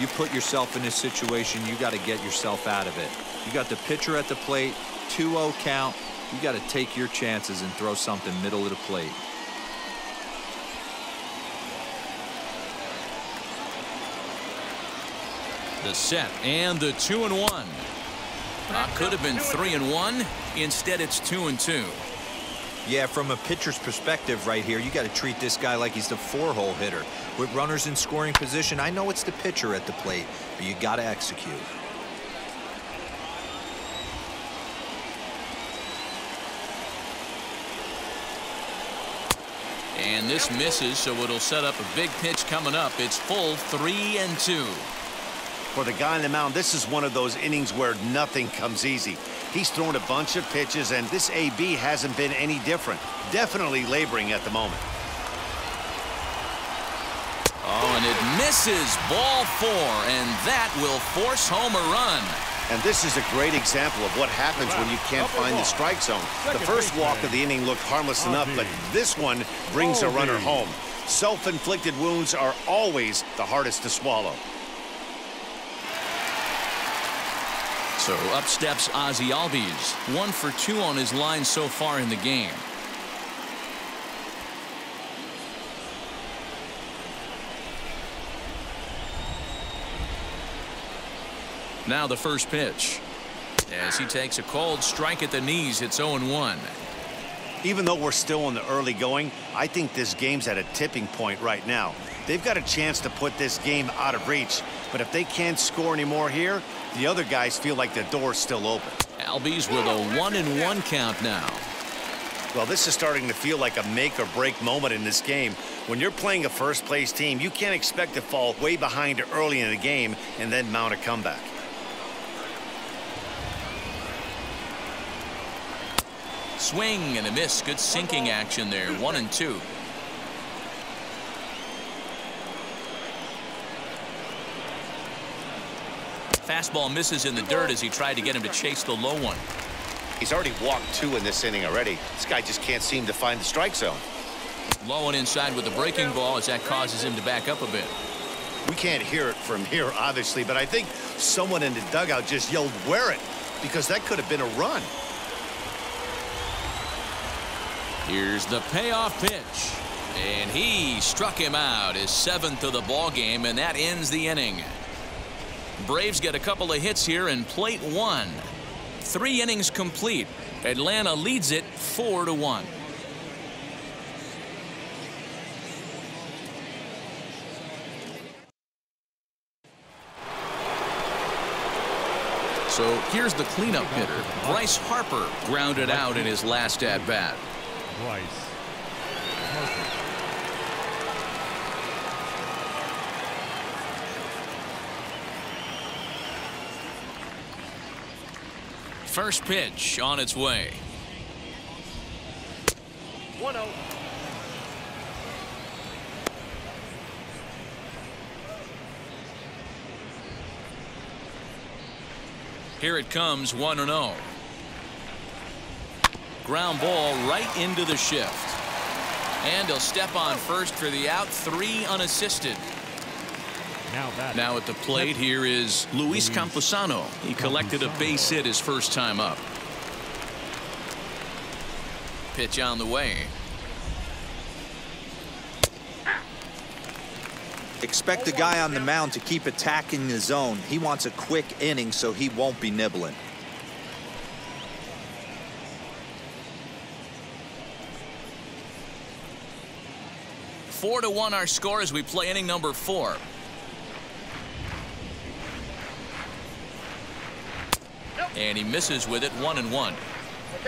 You put yourself in this situation, you got to get yourself out of it. You got the pitcher at the plate, 2-0 count. You got to take your chances and throw something middle of the plate. The set and the two and one. Uh, could have been three and one. Instead, it's two and two. Yeah, from a pitcher's perspective right here, you got to treat this guy like he's the four-hole hitter. With runners in scoring position, I know it's the pitcher at the plate, but you got to execute. And this misses, so it'll set up a big pitch coming up. It's full three and two. For the guy on the mound, this is one of those innings where nothing comes easy. He's thrown a bunch of pitches, and this AB hasn't been any different. Definitely laboring at the moment. Oh, and it misses ball four, and that will force home a run. And this is a great example of what happens when you can't find the strike zone. The first walk of the inning looked harmless enough, but this one brings a runner home. Self-inflicted wounds are always the hardest to swallow. So up steps Ozzie Albies. One for two on his line so far in the game. Now the first pitch. As he takes a cold strike at the knees, it's 0-1. Even though we're still in the early going, I think this game's at a tipping point right now. They've got a chance to put this game out of reach, but if they can't score anymore here, the other guys feel like the door's still open. Albies with a one and one count now. Well, this is starting to feel like a make or break moment in this game. When you're playing a first place team, you can't expect to fall way behind early in the game and then mount a comeback. Swing and a miss. Good sinking action there. One and two. Fastball misses in the dirt as he tried to get him to chase the low one. He's already walked two in this inning already. This guy just can't seem to find the strike zone. Low and inside with the breaking ball as that causes him to back up a bit. We can't hear it from here, obviously, but I think someone in the dugout just yelled, wear it, because that could have been a run. Here's the payoff pitch. And he struck him out his seventh of the ball game, and that ends the inning. Braves get a couple of hits here in plate one. Three innings complete. Atlanta leads it four to one. So here's the cleanup hitter. Bryce Harper grounded out in his last at bat. Bryce First pitch on its way. 1 0. Here it comes 1 0. Ground ball right into the shift. And he'll step on first for the out, three unassisted. Now that Now at the plate here is Luis mm-hmm. Campusano. He collected a base hit his first time up. Pitch on the way. Expect the guy on the mound to keep attacking the zone. He wants a quick inning, so he won't be nibbling. Four to one our score as we play inning number four. And he misses with it one and one.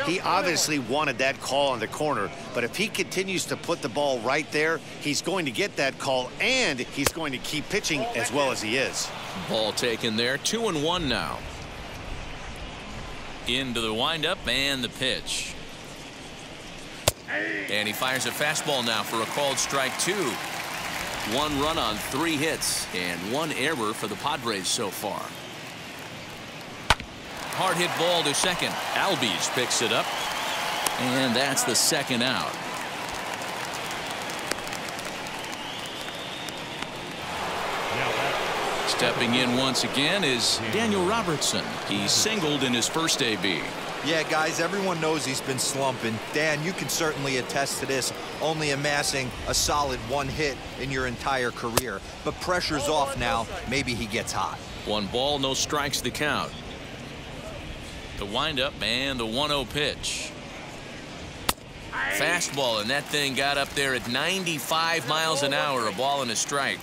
He obviously wanted that call on the corner, but if he continues to put the ball right there, he's going to get that call, and he's going to keep pitching as well as he is. Ball taken there, two and one now. Into the windup and the pitch. And he fires a fastball now for a called strike two. One run on three hits and one error for the Padres so far. Hard hit ball to second. Albies picks it up. And that's the second out. Stepping in once again is Daniel Robertson. He singled in his first AB. Yeah, guys, everyone knows he's been slumping. Dan, you can certainly attest to this, only amassing a solid one hit in your entire career. But pressure's off now. Maybe he gets hot. One ball, no strikes the count. The windup and the 1-0 pitch. Fastball, and that thing got up there at 95 miles an hour, a ball and a strike.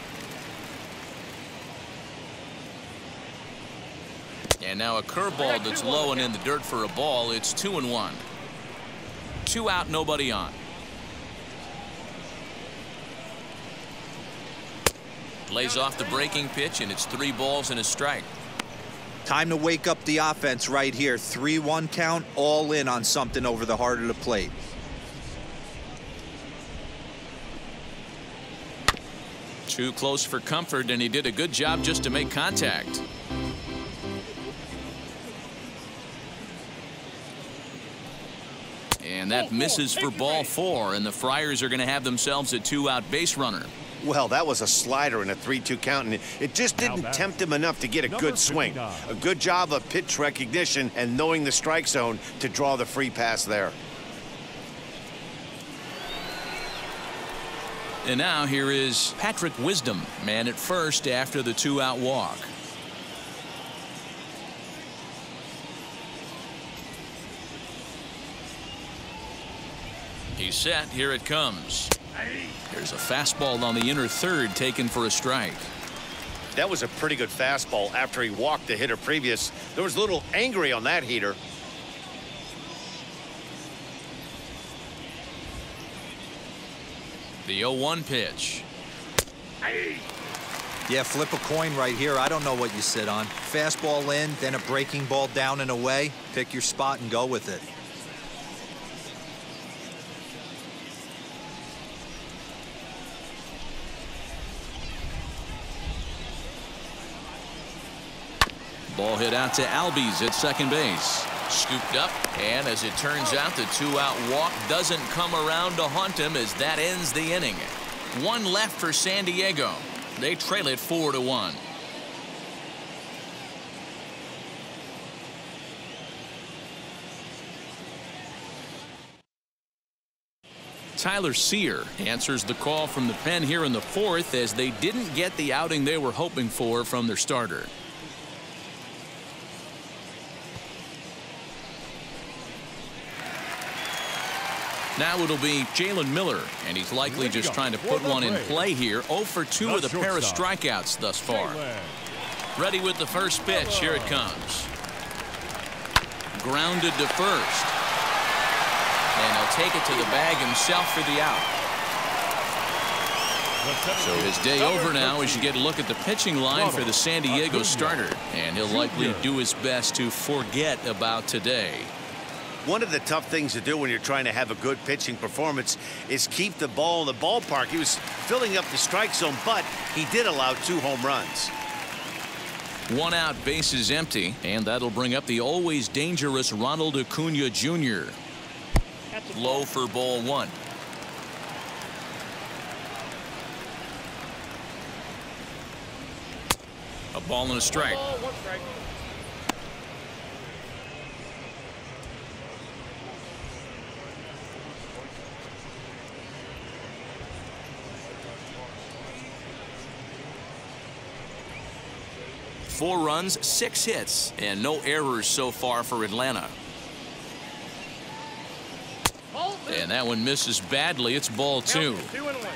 And now a curveball that's low and in the dirt for a ball. It's two and one. Two out, nobody on. Lays off the breaking pitch, and it's three balls and a strike. Time to wake up the offense right here. 3-1 count, all in on something over the heart of the plate. Too close for comfort, and he did a good job just to make contact. And that misses for ball four, and the Friars are going to have themselves a two-out base runner. Well, that was a slider in a 3-2 count, and it just didn't tempt him enough to get a good swing. A good job of pitch recognition and knowing the strike zone to draw the free pass there. And now here is Patrick Wisdom, man at first after the two-out walk. He's set. Here it comes. There's a fastball on the inner third taken for a strike. That was a pretty good fastball after he walked the hitter previous. There was a little angry on that heater. The 0-1 pitch. Yeah, flip a coin right here. I don't know what you sit on. Fastball in, then a breaking ball down and away. Pick your spot and go with it. Ball hit out to Albies at second base. Scooped up, and as it turns out, the two-out walk doesn't come around to haunt him as that ends the inning. One left for San Diego. They trail it four to one. Tyler Sear answers the call from the pen here in the fourth as they didn't get the outing they were hoping for from their starter. Now it'll be Jalen Miller, and he's likely just trying to put one in play here. 0 for 2 with a pair of strikeouts thus far. Ready with the first pitch. Here it comes. Grounded to first. And he'll take it to the bag himself for the out. So his day over now as you get a look at the pitching line for the San Diego starter. And he'll likely do his best to forget about today. One of the tough things to do when you're trying to have a good pitching performance is keep the ball in the ballpark. He was filling up the strike zone, but he did allow two home runs. One out, base is empty, and that'll bring up the always dangerous Ronald Acuna Jr. Low for ball one. A ball and a strike. Four runs, six hits, and no errors so far for Atlanta. And that one misses badly. It's ball two. Two and one.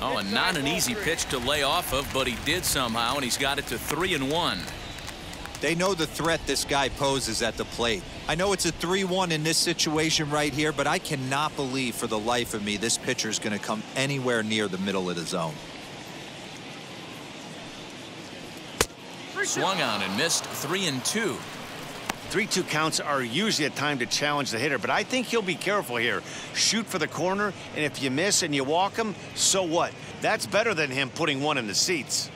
Oh, and not an easy pitch to lay off of, but he did somehow, and he's got it to three and one. They know the threat this guy poses at the plate. I know it's a 3-1 in this situation right here, but I cannot believe for the life of me this pitcher is going to come anywhere near the middle of the zone. Swung on and missed three and two. 3-2 counts are usually a time to challenge the hitter, but I think he'll be careful here. Shoot for the corner, and if you miss and you walk him, so what? That's better than him putting one in the seats.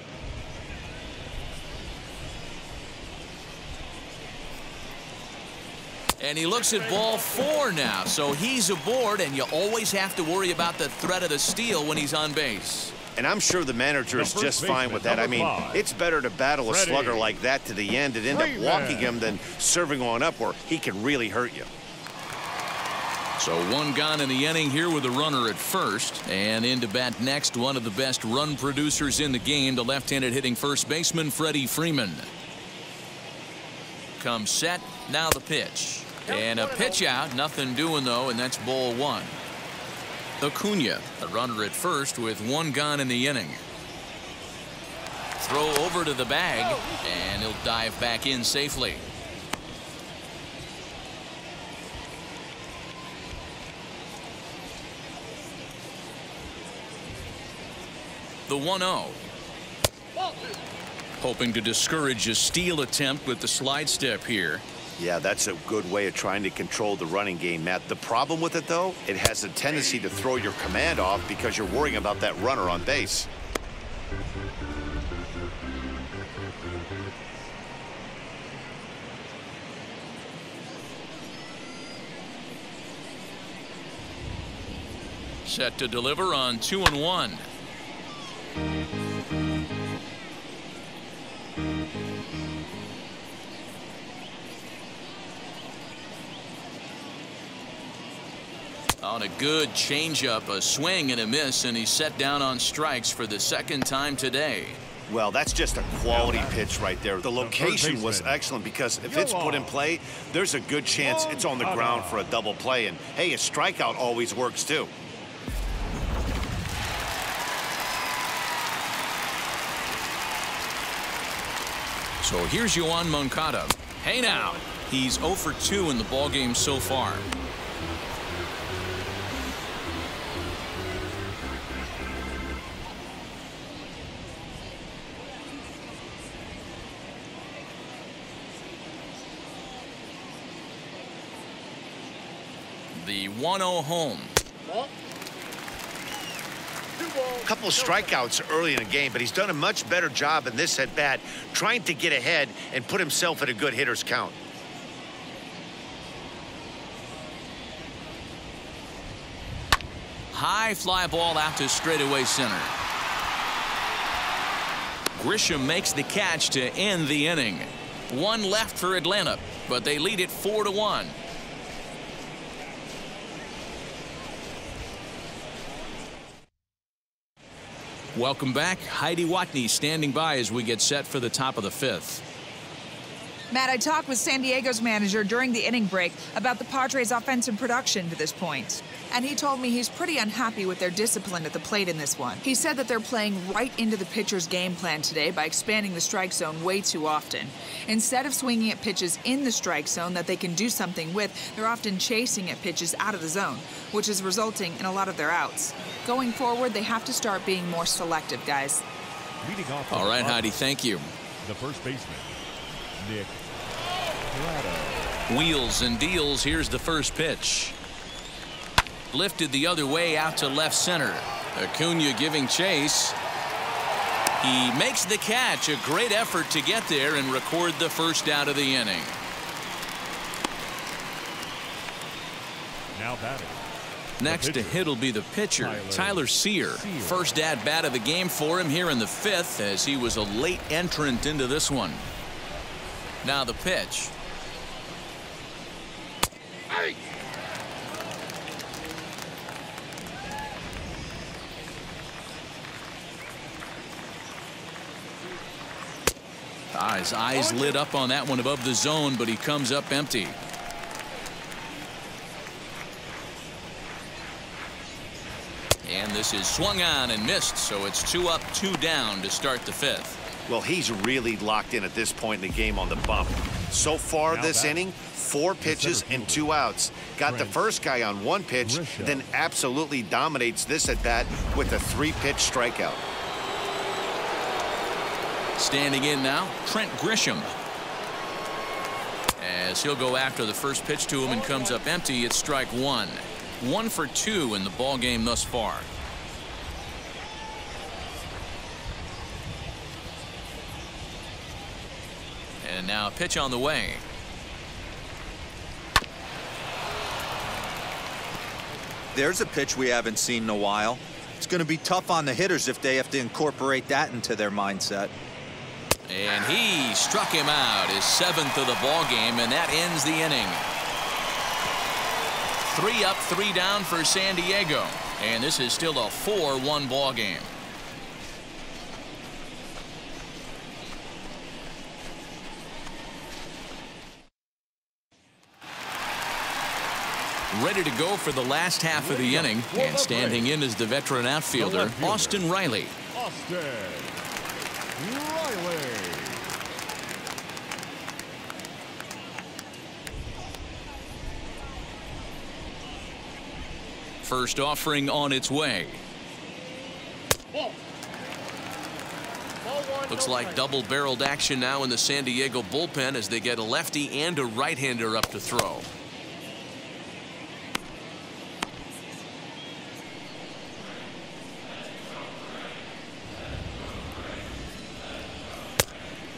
And he looks at ball four now, so he's aboard, and you always have to worry about the threat of the steal when he's on base. And I'm sure the manager is just fine with that. I mean, it's better to battle a slugger like that to the end and end up walking him than serving on up where he can really hurt you. So one gone in the inning here with a runner at first. And into bat next, one of the best run producers in the game, the left-handed hitting first baseman, Freddie Freeman. Comes set, now the pitch. And a pitch out, nothing doing though, and that's ball one. Acuna, a runner at first with one gun in the inning. Throw over to the bag, and he'll dive back in safely. The 1 0. Hoping to discourage a steal attempt with the slide step here. Yeah, that's a good way of trying to control the running game, Matt. The problem with it, though, it has a tendency to throw your command off because you're worrying about that runner on base. Set to deliver on 2 and 1. On a good changeup, a swing and a miss, and he's set down on strikes for the second time today. Well, that's just a quality pitch right there. The location was excellent because if it's put in play, there's a good chance it's on the ground for a double play. And hey, a strikeout always works too. So here's Yoan Moncada. Hey now, he's 0 for 2 in the ballgame so far. The 1-0 home. Ball. Two balls. A couple strikeouts early in the game, but he's done a much better job in this at bat trying to get ahead and put himself at a good hitter's count. High fly ball out to straightaway center. Grisham makes the catch to end the inning. One left for Atlanta, but they lead it 4 to 1. Welcome back. Heidi Watney standing by as we get set for the top of the fifth. Matt, I talked with San Diego's manager during the inning break about the Padres' offensive production to this point. And he told me he's pretty unhappy with their discipline at the plate in this one. He said that they're playing right into the pitcher's game plan today by expanding the strike zone way too often. Instead of swinging at pitches in the strike zone that they can do something with, they're often chasing at pitches out of the zone, which is resulting in a lot of their outs. Going forward, they have to start being more selective, guys. Leading off All for right, the Heidi, thank you. The first baseman, Nick. Wheels and deals. Here's the first pitch. Lifted the other way out to left center. Acuna giving chase. He makes the catch. A great effort to get there and record the first out of the inning. Now batting. Next to hit will be the pitcher, Tyler Tyler Sear. Sear. First at bat of the game for him here in the fifth as he was a late entrant into this one. Now the pitch. Hey. Ah, his eyes lit up on that one above the zone, but he comes up empty. And this is swung on and missed, so it's two up, two down to start the fifth. Well, he's really locked in at this point in the game on the bump. So far Now this back. inning, four pitches and two outs. Got the first guy on one pitch, Grisham. then absolutely dominates this at bat with a three-pitch strikeout. Standing in now, Trent Grisham. As he'll go after the first pitch to him and comes up empty, it's strike one. One for two in the ball game thus far. And now pitch on the way. There's a pitch we haven't seen in a while. It's going to be tough on the hitters if they have to incorporate that into their mindset. And he struck him out his seventh of the ball game, and that ends the inning. Three up, three down for San Diego. And this is still a 4-1 ball game. Ready to go for the last half of the inning. And standing in is the veteran outfielder. Austin Riley. Austin Riley. First offering on its way. Ball. Ball one. Looks like double barreled action now in the San Diego bullpen as they get a lefty and a right hander up to throw.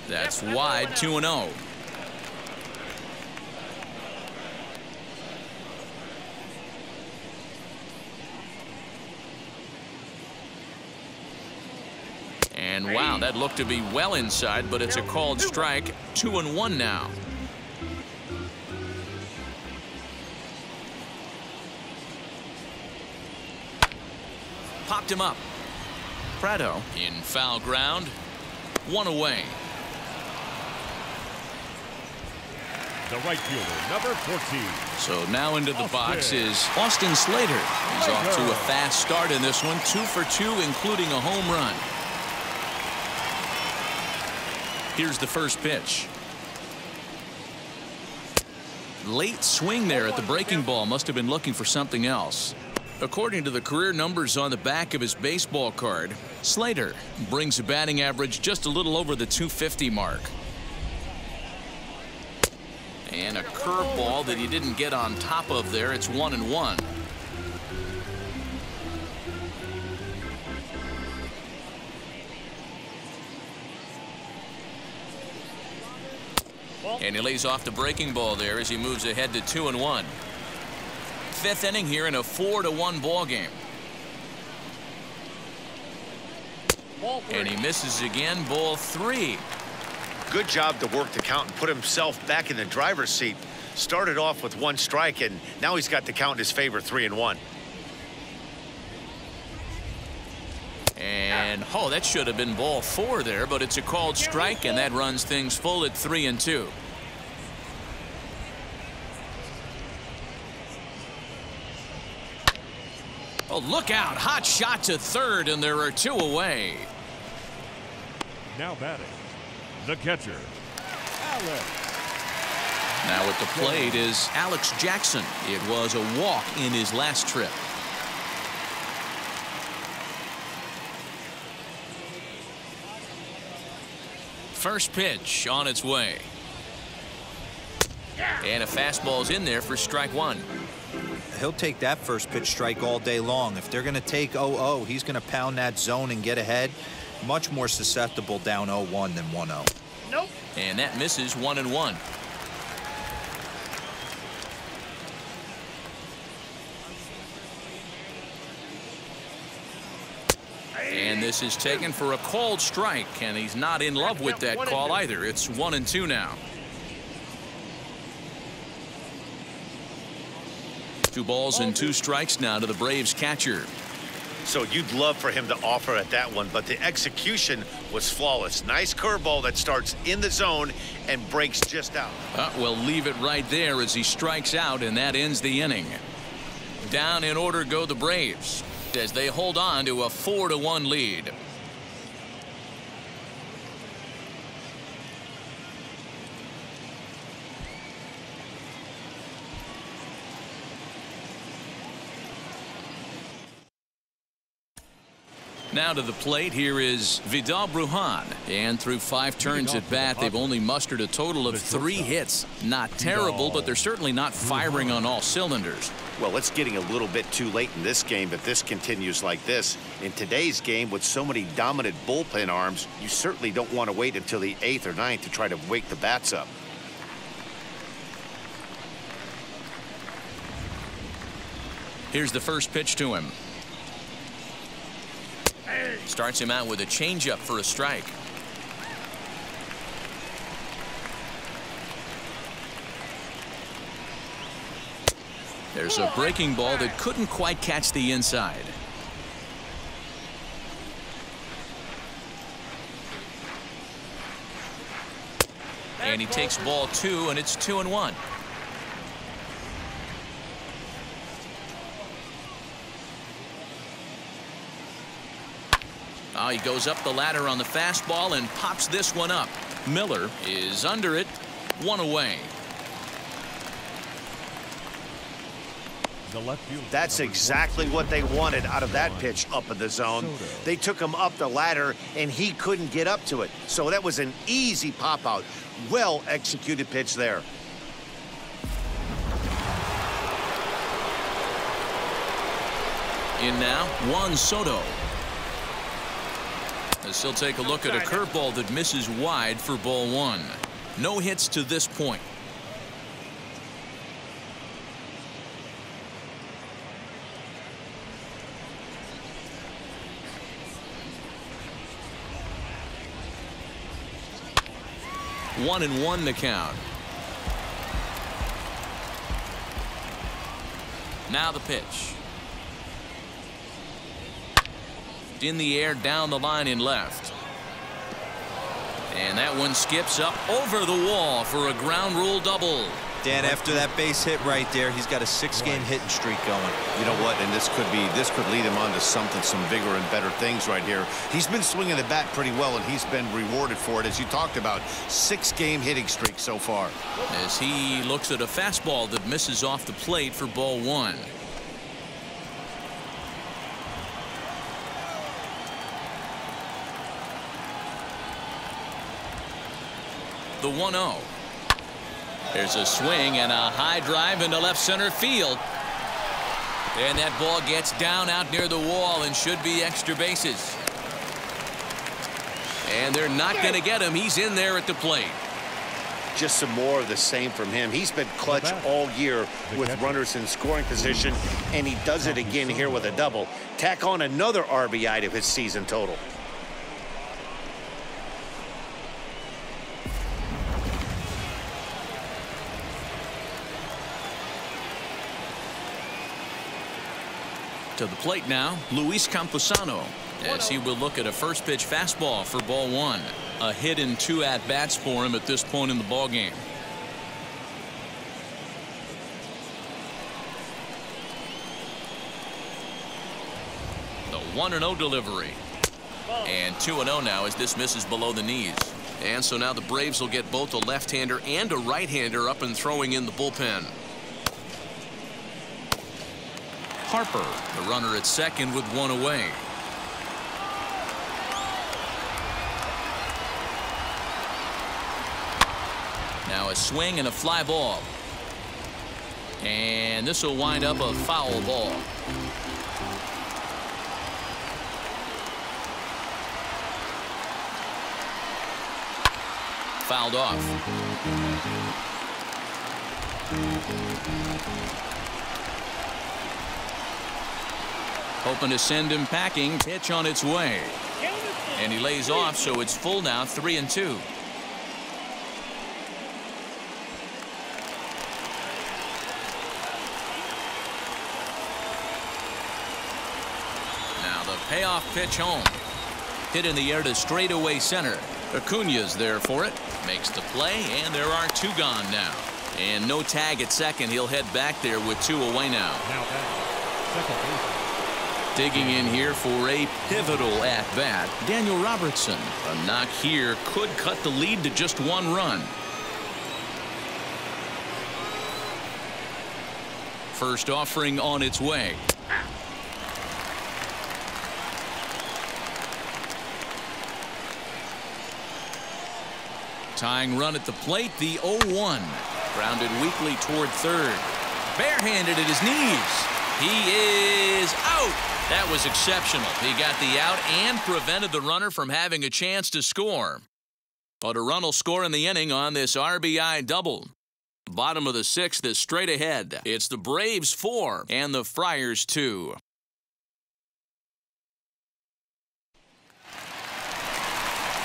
That's wide 2 and oh. 0. And wow, that looked to be well inside, but it's a called strike. Two and one now. Popped him up. Prado in foul ground. One away. The right fielder, number 14. So now into the box is Austin Slater. He's off to a fast start in this one. Two for two, including a home run. Here's the first pitch. Late swing there at the breaking ball. Must have been looking for something else. According to the career numbers on the back of his baseball card, Slater brings a batting average just a little over the 250 mark. And a curveball that he didn't get on top of there. It's one and one. And he lays off the breaking ball there as he moves ahead to two and one. Fifth inning here in a four to one ball game. And he misses again. Ball three. Good job to work the count and put himself back in the driver's seat. Started off with one strike, and now he's got the count in his favor, three and one. And oh, that should have been ball four there, but it's a called strike, and that runs things full at three and two. Oh, look out. Hot shot to third, and there are two away. Now batting, the catcher, Alex. Now at the plate is Alex Jackson. It was a walk in his last trip. First pitch on its way. And a fastball's in there for strike one. He'll take that first pitch strike all day long. If they're going to take 0-0, he's going to pound that zone and get ahead. Much more susceptible down 0-1 than 1-0. Nope. And that misses one and one. And this is taken for a called strike, and he's not in love with that call either. It's one and two now. Two balls and two strikes now to the Braves catcher. So you'd love for him to offer at that one, but the execution was flawless. Nice curveball that starts in the zone and breaks just out. Uh, we'll leave it right there as he strikes out, and that ends the inning. Down in order go the Braves as they hold on to a 4 to 1 lead. Now to the plate, here is Vidal Bruján. And through five turns at bat, they've only mustered a total of three hits. Not terrible, but they're certainly not firing on all cylinders. Well, it's getting a little bit too late in this game if this continues like this. In today's game, with so many dominant bullpen arms, you certainly don't want to wait until the eighth or ninth to try to wake the bats up. Here's the first pitch to him. Starts him out with a changeup for a strike. There's a breaking ball that couldn't quite catch the inside. And he takes ball two, and it's two and one. Oh, he goes up the ladder on the fastball and pops this one up. Miller is under it, one away. That's exactly what they wanted out of that pitch up in the zone. They took him up the ladder, and he couldn't get up to it. So that was an easy pop out. Well executed pitch there. In now, Juan Soto. As he'll take a look at a curveball that misses wide for ball one. No hits to this point. One and one to count. Now the pitch. In the air down the line in left. And that one skips up over the wall for a ground rule double. Dan, after that base hit right there, he's got a six-game hitting streak going. You know what? And this could be this could lead him on to something, some bigger and better things right here. He's been swinging the bat pretty well, and he's been rewarded for it, as you talked about. Six-game hitting streak so far. As he looks at a fastball that misses off the plate for ball one. The 1 0. There's a swing and a high drive into left center field. And that ball gets down out near the wall and should be extra bases. And they're not going to get him. He's in there at the plate. Just some more of the same from him. He's been clutch all year with runners in scoring position, and he does it again here with a double. Tack on another RBI to his season total. To the plate now, Luis Campusano, as he will look at a first pitch fastball for ball one. A hit in two at bats for him at this point in the ball game. The 1 0 delivery. And 2 0 now as this misses below the knees. And so now the Braves will get both a left hander and a right hander up and throwing in the bullpen. Harper, the runner at second with one away. Now a swing and a fly ball. And this will wind up a foul ball. Fouled off. Hoping to send him packing. Pitch on its way. And he lays off, so it's full now, three and two. Now the payoff pitch home. Hit in the air to straightaway center. Acuna's there for it. Makes the play, and there are two gone now. And no tag at second. He'll head back there with two away now. Now at second. Digging in here for a pivotal at-bat, Daniel Robertson. A knock here could cut the lead to just one run. First offering on its way. Tying run at the plate, the 0-1. Grounded weakly toward third. Barehanded at his knees. He is out. That was exceptional. He got the out and prevented the runner from having a chance to score. But a run will score in the inning on this RBI double. Bottom of the sixth is straight ahead. It's the Braves four and the Friars two.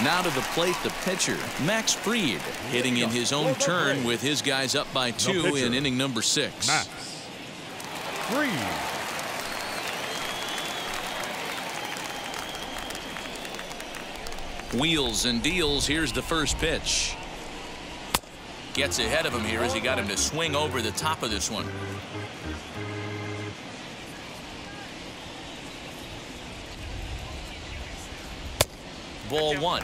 Now to the plate, the pitcher, Max Fried, hitting in his own turn with his guys up by two in inning number six. Max. Three. Wheels and deals. Here's the first pitch. Gets ahead of him here as he got him to swing over the top of this one. Ball one.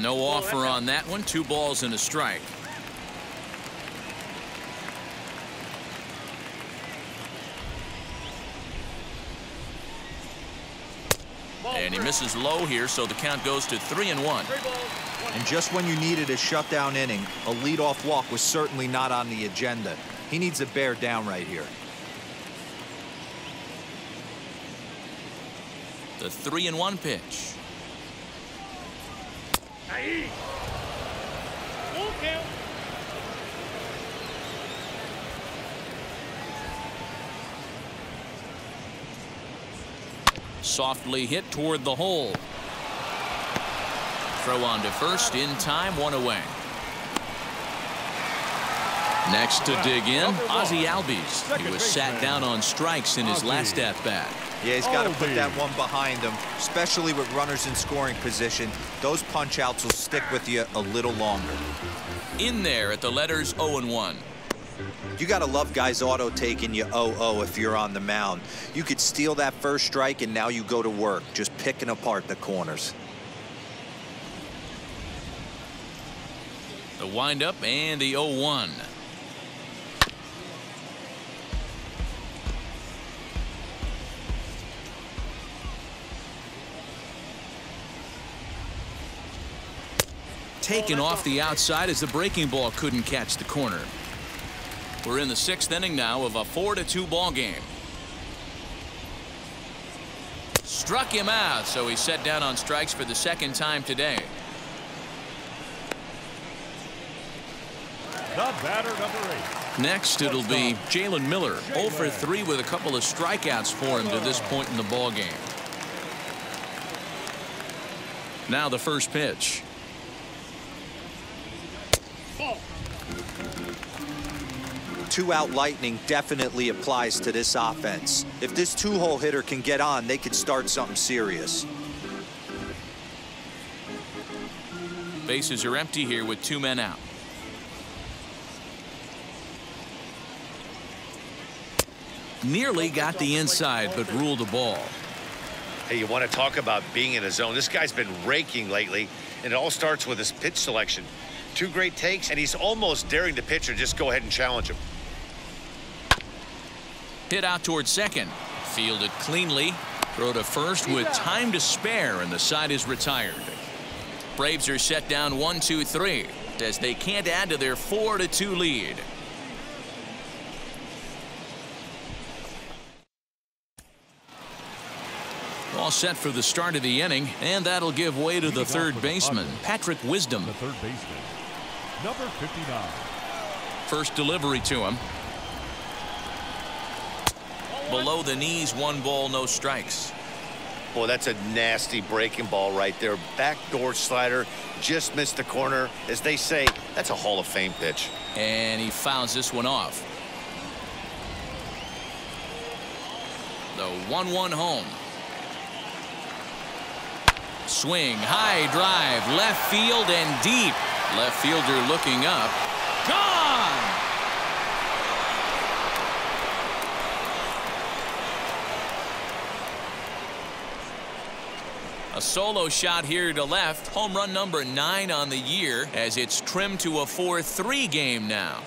No offer on that one. Two balls and a strike. And he misses low here, so the count goes to three and one. Three balls, one And just when you needed a shutdown inning, a leadoff walk was certainly not on the agenda. He needs to bear down right here. The three and one pitch. Count. Softly hit toward the hole. Throw on to first in time, one away. Next to dig in, Ozzie Albies. He was sat down on strikes in his last at bat. Yeah, he's got to Oh, put that one behind him, especially with runners in scoring position. Those punch outs will stick with you a little longer. In there at the letters 0 and 1. You got to love guys auto taking you 0-0 if you're on the mound. You could steal that first strike and now you go to work, just picking apart the corners. The windup and the 0 Taken off the outside as the breaking ball couldn't catch the corner. We're in the sixth inning now of a 4 to 2 ball game. Struck him out, so he's set down on strikes for the second time today. The batter number eight. Next, it'll be Jalen Miller, 0 for 3 with a couple of strikeouts for him to this point in the ball game. Now the first pitch. Two-out lightning definitely applies to this offense. If this two-hole hitter can get on, they could start something serious. Bases are empty here with two men out. Nearly got the inside, but ruled a ball. Hey, you want to talk about being in a zone? This guy's been raking lately, and it all starts with his pitch selection. Two great takes, and he's almost daring the pitcher just go ahead and challenge him. Hit out towards second. Fielded cleanly. Throw to first with time to spare, and the side is retired. Braves are set down one, two, three, as they can't add to their four to two lead. All set for the start of the inning, and that'll give way to the third baseman. Patrick Wisdom. The third baseman. Number 59. First delivery to him. Below the knees, one ball, no strikes. Boy, that's a nasty breaking ball right there. Backdoor slider, just missed the corner. As they say, that's a Hall of Fame pitch. And he fouls this one off. The 1-1 home. Swing, high drive, left field and deep. Left fielder looking up. Gone! A solo shot here to left. Home run number nine on the year as it's trimmed to a 4-3 game now.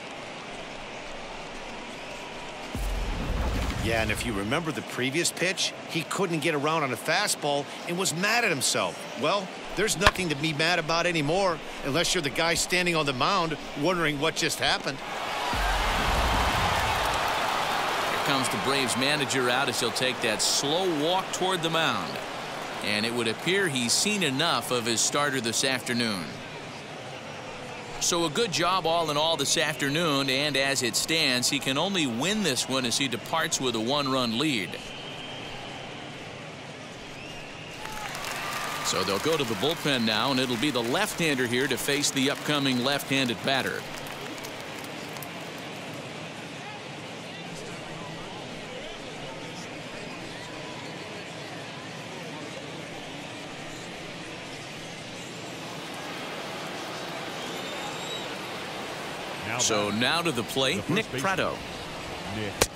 Yeah, and if you remember the previous pitch, he couldn't get around on a fastball and was mad at himself. Well, there's nothing to be mad about anymore unless you're the guy standing on the mound wondering what just happened. Here comes the Braves manager out as he'll take that slow walk toward the mound. And it would appear he's seen enough of his starter this afternoon. So a good job all in all this afternoon and as it stands he can only win this one as he departs with a one-run lead. So they'll go to the bullpen now and it'll be the left-hander here to face the upcoming left-handed batter. So now to the plate, the Nick first Pratto.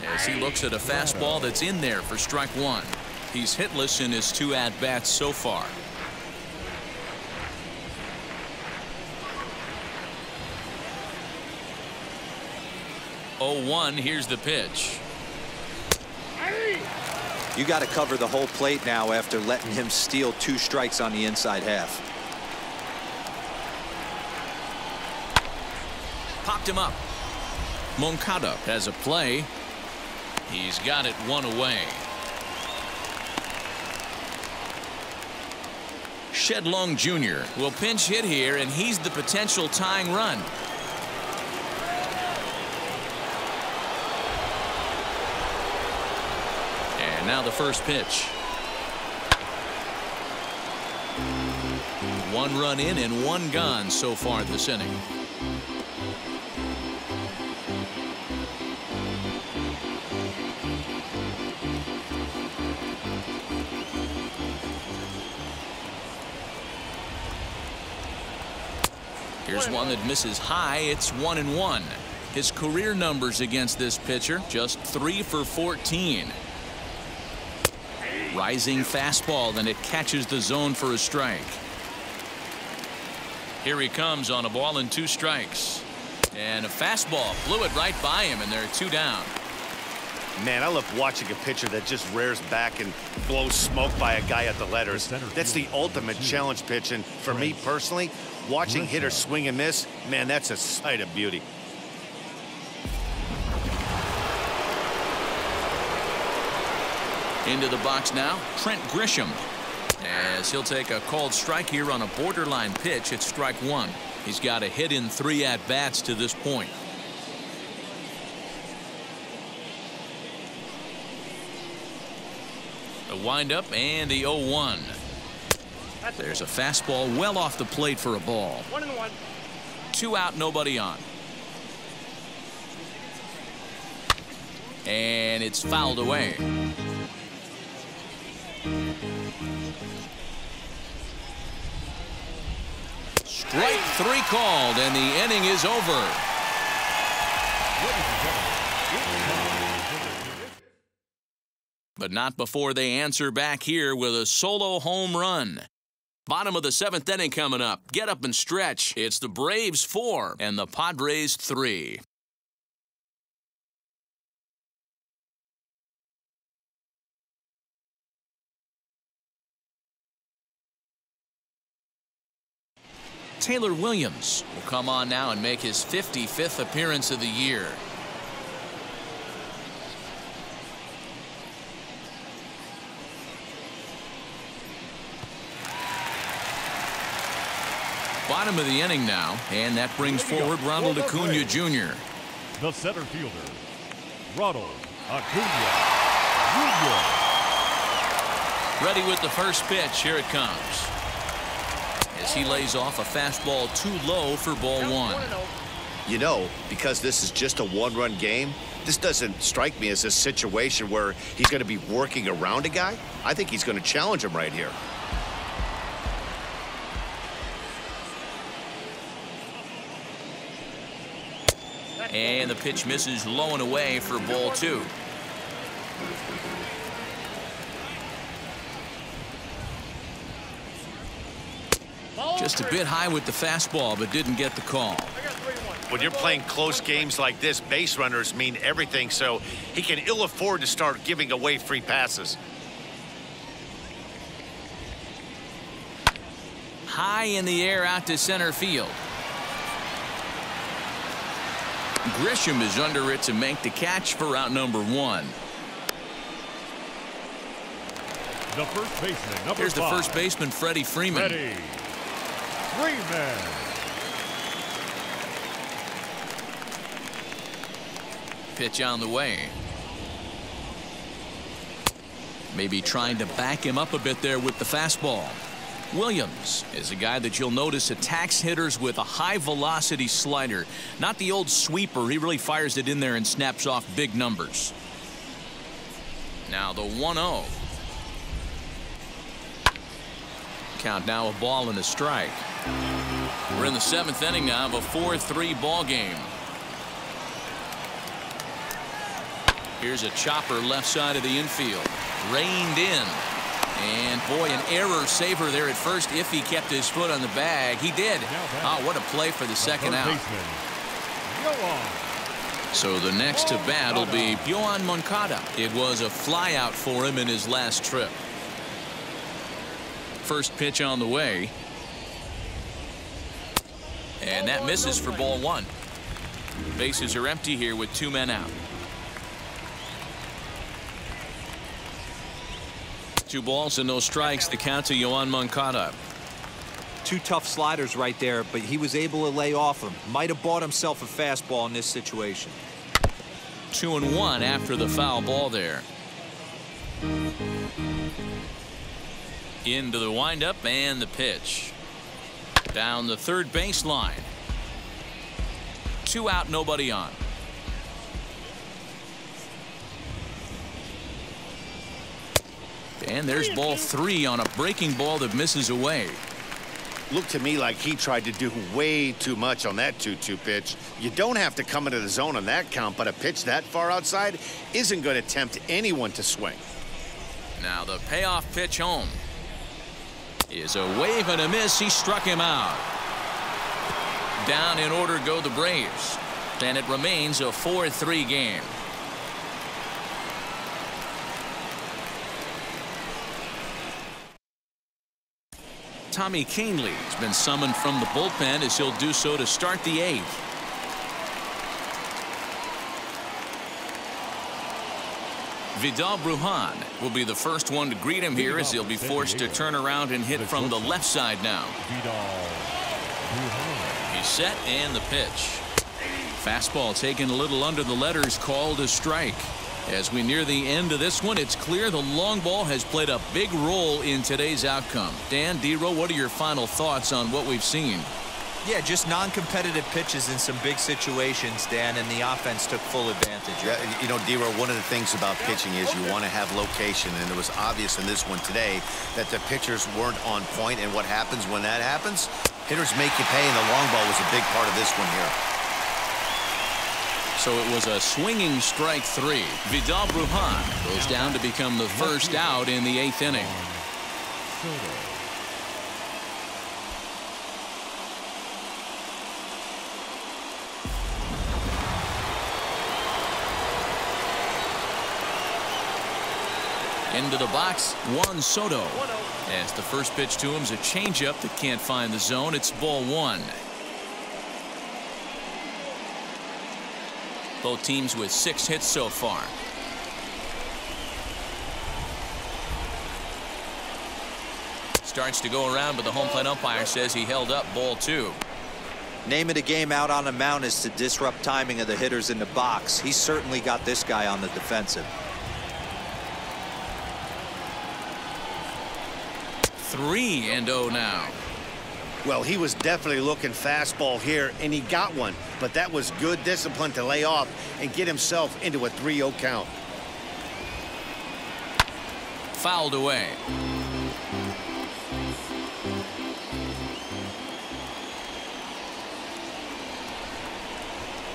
As he looks at a fastball that's in there for strike one. He's hitless in his two at-bats so far. Oh one. Here's the pitch. You got to cover the whole plate now after letting him steal two strikes on the inside half. Popped him up. Moncada has a play. He's got it one away. Shed Long Jr. will pinch hit here, and he's the potential tying run. And now the first pitch. One run in and one gone so far this inning. Here's one that misses high. It's one and one. His career numbers against this pitcher just three for 14. Rising fastball, and it catches the zone for a strike. Here he comes on a ball and two strikes. And a fastball blew it right by him, and they're two down. Man, I love watching a pitcher that just rears back and blows smoke by a guy at the letters. That's the ultimate challenge pitch. And for me personally, watching hitters swing and miss, man, that's a sight of beauty. Into the box now, Trent Grisham. As he'll take a called strike here on a borderline pitch at strike one. He's got a hit in three at bats to this point. The windup and the 0 1. There's a fastball well off the plate for a ball. one and one. Two out, nobody on. And it's fouled away. Strike three called, and the inning is over. But not before they answer back here with a solo home run. Bottom of the seventh inning coming up. Get up and stretch. It's the Braves four and the Padres three. Taylor Williams will come on now and make his 55th appearance of the year. Bottom of the inning now, and that brings There you go. forward Ronald Well Acuna Braves. Jr. The center fielder, Ronald Acuna Jr. Ready with the first pitch. Here it comes. As he lays off a fastball too low for ball one. You know, because this is just a one-run game, this doesn't strike me as a situation where he's going to be working around a guy. I think he's going to challenge him right here. And the pitch misses low and away for ball two. Just a bit high with the fastball, but didn't get the call. When you're playing close games like this, base runners mean everything, so he can ill afford to start giving away free passes. High in the air out to center field. Grisham is under it to make the catch for out number one. The first baseman, number Here's the five, first baseman, Freddie Freeman. Freddie Freeman. Pitch on the way. Maybe trying to back him up a bit there with the fastball. Williams is a guy that you'll notice attacks hitters with a high velocity slider. Not the old sweeper. He really fires it in there and snaps off big numbers. Now the 1-0. Count now a ball and a strike. We're in the seventh inning now of a 4-3 ball game. Here's a chopper left side of the infield. Reined in. And boy, an error saver there at first if he kept his foot on the bag. He did. Oh, what a play for the second out. So the next to bat will be Yoan Moncada. It was a flyout for him in his last trip. First pitch on the way. And that misses for ball one. Bases are empty here with two men out. Two balls and no strikes. The count to Yoan Moncada. Two tough sliders right there, but he was able to lay off them. Might have bought himself a fastball in this situation. Two and one after the foul ball there. Into the windup and the pitch. Down the third baseline. Two out, nobody on. And there's ball three on a breaking ball that misses away. Looked to me like he tried to do way too much on that 2-2 pitch. You don't have to come into the zone on that count, but a pitch that far outside isn't going to tempt anyone to swing. Now the payoff pitch home is a wave and a miss. He struck him out. Down in order go the Braves. And it remains a 4-3 game. Tommy Kahnle has been summoned from the bullpen as he'll do so to start the eighth. Vidal Brujan will be the first one to greet him here as he'll be forced to turn around and hit from the left side now. He's set and the pitch. Fastball taken a little under the letters called a strike. As we near the end of this one, it's clear the long ball has played a big role in today's outcome. Dan Dero, what are your final thoughts on what we've seen? Yeah, just non-competitive pitches in some big situations, Dan, and the offense took full advantage. Yeah, you know, Dero, one of the things about pitching is you want to have location, and it was obvious in this one today that the pitchers weren't on point, and what happens when that happens? Hitters make you pay, and the long ball was a big part of this one here. So it was a swinging strike three. Vidal Brujan goes down to become the first out in the eighth inning. Into the box, Juan Soto. As the first pitch to him is a changeup that can't find the zone. It's ball one. Both teams with six hits so far. Starts to go around, but the home plate umpire says he held up ball two. Name of the game out on the mound is to disrupt timing of the hitters in the box. He certainly got this guy on the defensive. 3 and 0 now. Well, he was definitely looking fastball here, and he got one. But that was good discipline to lay off and get himself into a 3-0 count. Fouled away.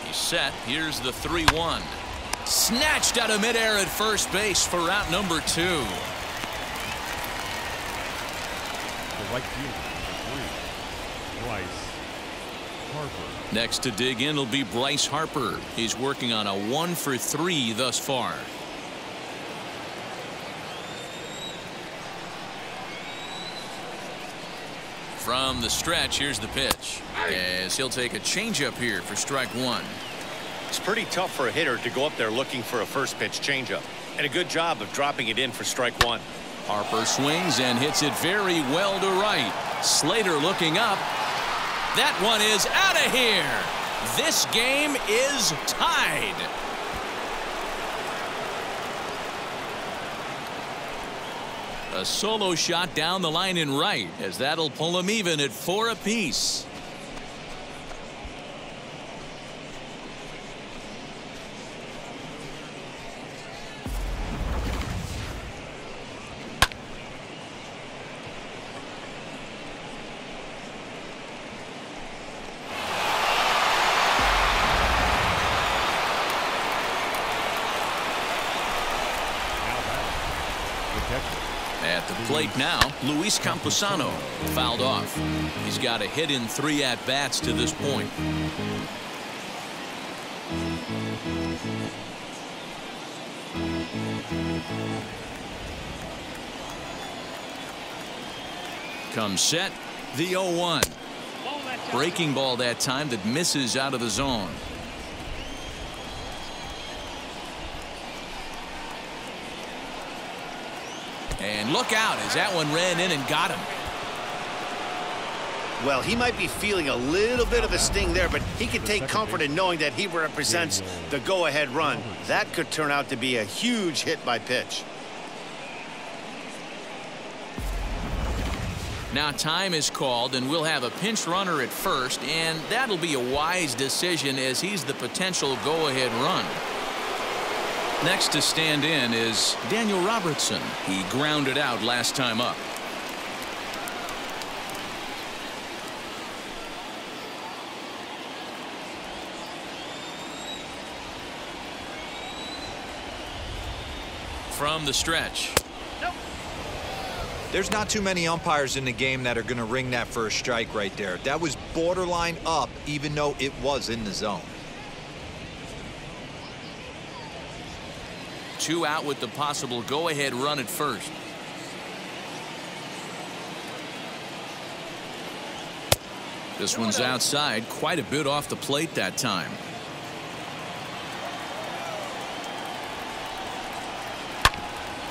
He's set. Here's the 3-1. Snatched out of midair at first base for out number two. The right fielder, three, Bryce Harper. Next to dig in will be Bryce Harper. He's working on a one for three thus far. From the stretch, here's the pitch. As he'll take a changeup here for strike one. It's pretty tough for a hitter to go up there looking for a first pitch changeup. And a good job of dropping it in for strike one. Harper swings and hits it very well to right. Slater looking up. That one is out of here. This game is tied. A solo shot down the line in right as that'll pull him even at four apiece. Now batting, protected. At the plate now, Luis Campusano fouled off. He's got a hit in three at-bats to this point. Comes set, the 0-1. Breaking ball that time that misses out of the zone. And look out as that one ran in and got him. Well, he might be feeling a little bit of a sting there, but he can take comfort in knowing that he represents the go-ahead run. That could turn out to be a huge hit by pitch. Now time is called and we'll have a pinch runner at first and that'll be a wise decision as he's the potential go-ahead run. Next to stand in is Daniel Robertson. He grounded out last time up. From the stretch. Nope. There's not too many umpires in the game that are going to ring that first strike right there. That was borderline up, even though it was in the zone. Two out with the possible go-ahead run at first. This one's outside quite a bit off the plate that time.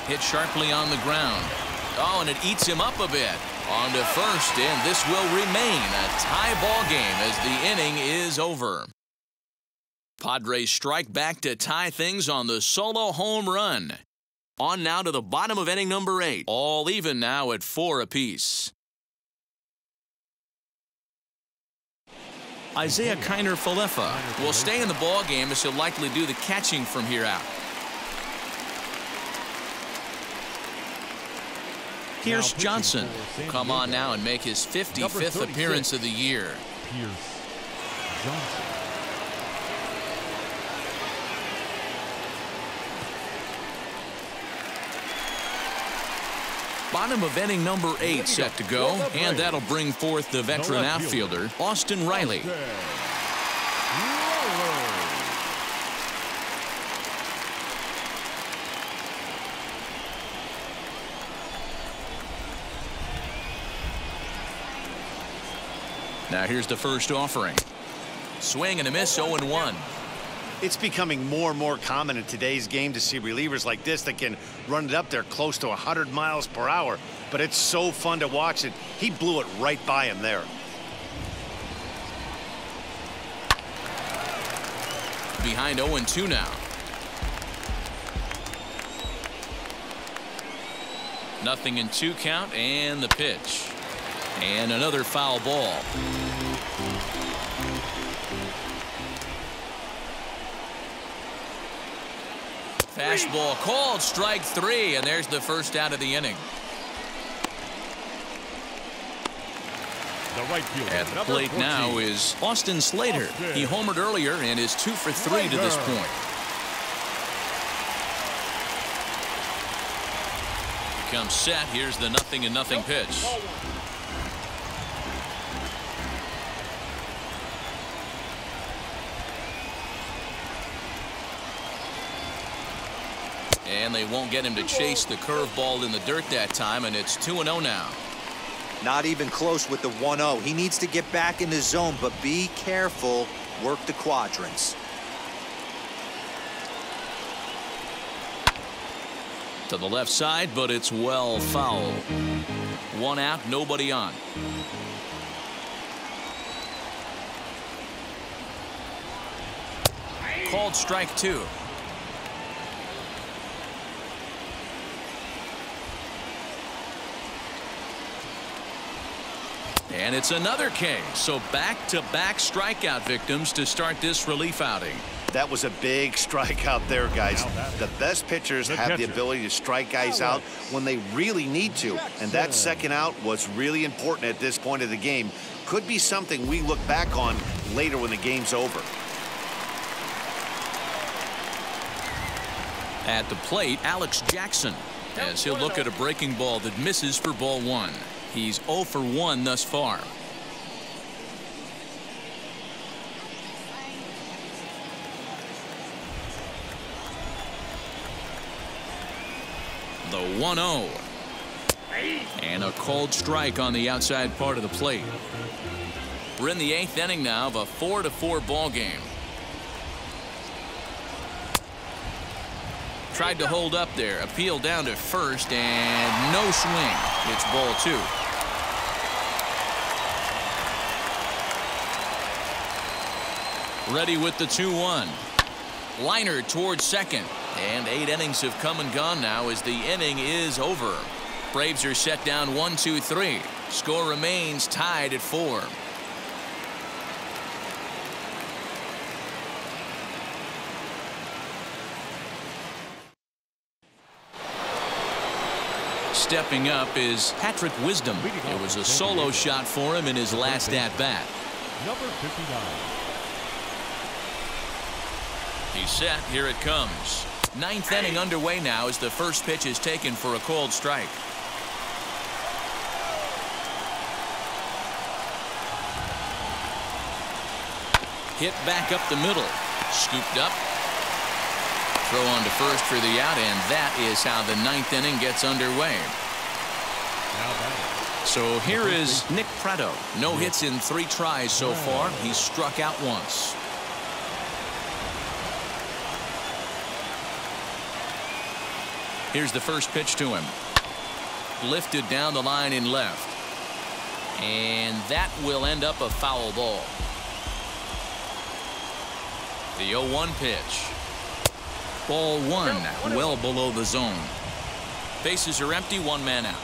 Hit sharply on the ground. Oh, and it eats him up a bit. On to first, and this will remain a tie ball game as the inning is over. Padres strike back to tie things on the solo home run. On now to the bottom of inning number eight. All even now at four apiece. Isiah Kiner Falefa will stay in the ball game as he'll likely do the catching from here out. Pitching Johnson. Come on now and make his 55th appearance of the year. Pierce Johnson. Bottom of inning number eight set to go, and that'll bring forth the veteran outfielder, Austin Riley. Now here's the first offering. Swing and a miss 0-1. It's becoming more and more common in today's game to see relievers like this that can run it up there close to 100 miles per hour. But it's so fun to watch it. He blew it right by him there. Behind 0-2 now. Nothing in two count and the pitch. And another foul ball. Fastball called strike three and there's the first out of the inning. The right fielder, At the plate 14. now is Austin Slater. Austin. He homered earlier and is two for three to this Slater. point. Comes set. Here's the nothing and nothing pitch. And they won't get him to chase the curveball in the dirt that time, and it's 2 0 now. Not even close with the 1-0. He needs to get back in the zone, but be careful. Work the quadrants. To the left side, but it's well foul. One out, nobody on. Called strike two. And it's another K. So back-to-back strikeout victims to start this relief outing. That was a big strikeout there, guys. Now that is- The best pitchers have the ability to strike guys out when they really need to. And that second out was really important at this point of the game. Could be something we look back on later when the game's over. At the plate, Alex Jackson, as he'll look at a breaking ball that misses for ball one. He's 0 for 1 thus far. The 1 0. And a cold strike on the outside part of the plate. We're in the eighth inning now of a 4 to 4 ball game. Tried to hold up there. Appeal down to first and no swing. It's ball two. Ready with the 2-1. Liner towards second. And eight innings have come and gone now as the inning is over. Braves are set down one, two, three. Score remains tied at four. Stepping up is Patrick Wisdom. It was a solo shot for him in his last at bat. Number 59. He's set. Here it comes. Ninth inning underway now as the first pitch is taken for a cold strike. Hit back up the middle. Scooped up. Throw on to first for the out, and that is how the ninth inning gets underway. So here is Nick Pratto. No hits in three tries so far. He's struck out once. Here's the first pitch to him. Lifted down the line in left. And that will end up a foul ball. The 0-1 pitch. Ball one, well below the zone. Bases are empty, one man out.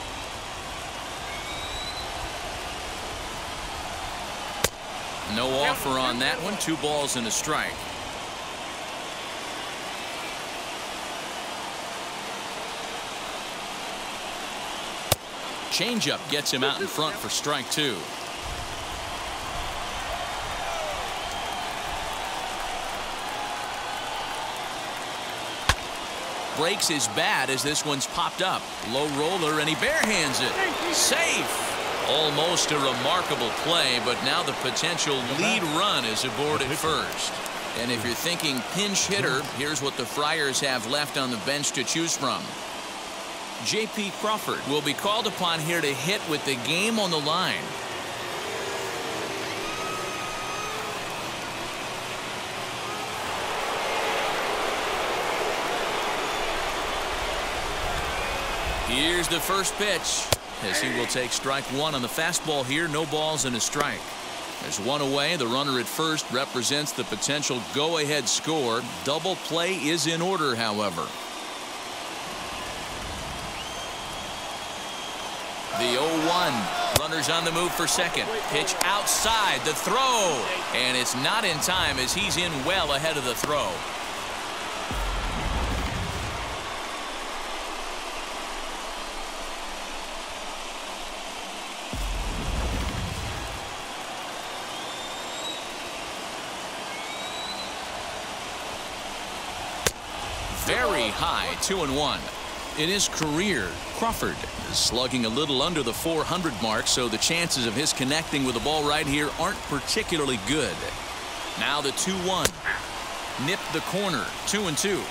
No offer on that one. Two balls and a strike. Changeup gets him out in front for strike two. Breaks his bat as this one's popped up. Low roller and he barehands it. Safe. Almost a remarkable play, but now the potential lead run is aboard at first. And if you're thinking pinch hitter, here's what the Friars have left on the bench to choose from. J.P. Crawford will be called upon here to hit with the game on the line. Here's the first pitch as he will take strike one on the fastball here. No balls and a strike. There's one away. The runner at first represents the potential go-ahead score. Double play is in order, however. The 0-1. Runners on the move for second. Pitch outside. The throw. And it's not in time as he's in well ahead of the throw. Very high, two and one. In his career, Crawford is slugging a little under the 400 mark, so the chances of his connecting with the ball right here aren't particularly good. Now the 2-1. Nip the corner, two and two.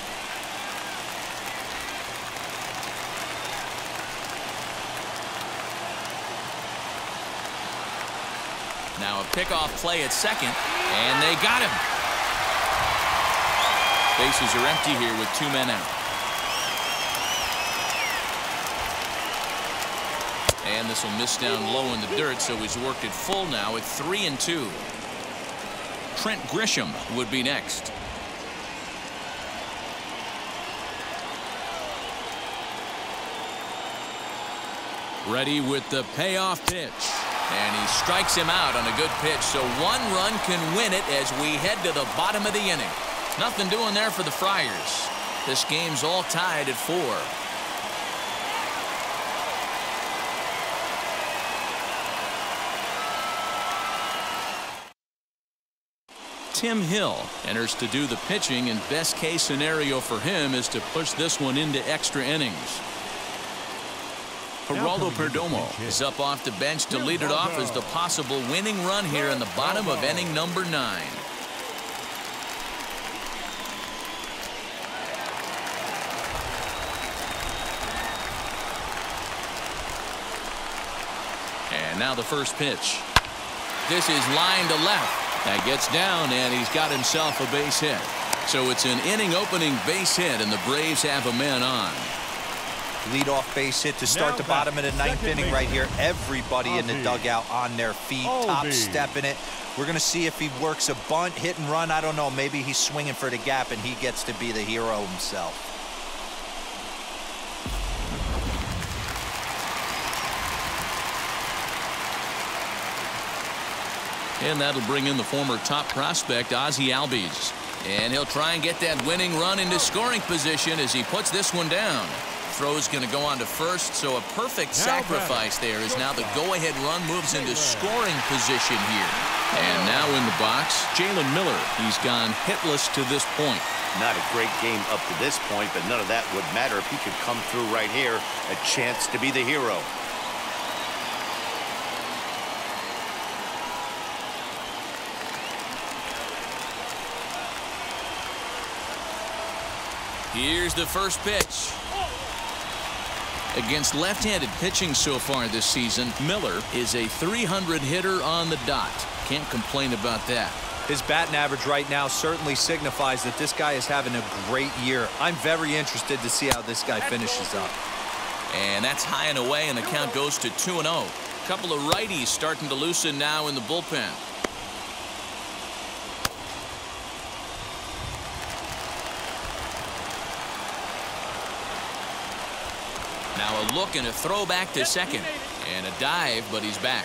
Now a pickoff play at second, and they got him. Bases are empty here with two men out. And this will miss down low in the dirt, so he's worked it full now at three and two. Trent Grisham would be next. Ready with the payoff pitch. And he strikes him out on a good pitch, so one run can win it as we head to the bottom of the inning. Nothing doing there for the Friars. This game's all tied at four. Tim Hill enters to do the pitching and best case scenario for him is to push this one into extra innings. Geraldo Perdomo is up off the bench to lead it off as the possible winning run here in the bottom of inning number nine. And now the first pitch. This is line to left. That gets down, and he's got himself a base hit. So it's an inning opening base hit, and the Braves have a man on. Lead-off base hit to start the bottom of the ninth inning right here. Everybody in the dugout on their feet, top stepping it. We're going to see if he works a bunt, hit and run. I don't know. Maybe he's swinging for the gap, and he gets to be the hero himself. And that'll bring in the former top prospect, Ozzie Albies. And he'll try and get that winning run into scoring position as he puts this one down. Throw's going to go on to first, so a perfect sacrifice there is now the go-ahead run moves into scoring position here. And now in the box, Jalen Miller. He's gone hitless to this point. Not a great game up to this point, but none of that would matter if he could come through right here. A chance to be the hero. Here's the first pitch. Against left-handed pitching so far this season, Miller is a 300 hitter on the dot. Can't complain about that. His batting average right now certainly signifies that this guy is having a great year. I'm very interested to see how this guy finishes up. And that's high and away, and the count goes to 2-0. A couple of righties starting to loosen now in the bullpen. Now a look and a throw back to second. And a dive, but he's back.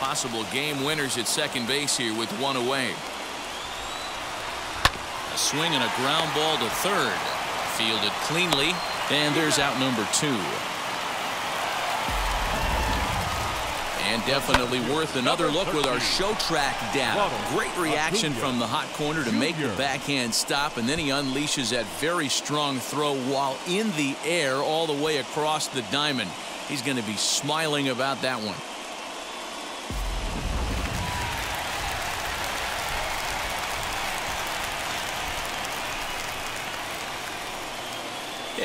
Possible game winners at second base here with one away. A swing and a ground ball to third. Fielded cleanly. And there's out number two. And definitely worth another look with our show track down. Great reaction from the hot corner to make the backhand stop, and then he unleashes that very strong throw while in the air all the way across the diamond. He's going to be smiling about that one.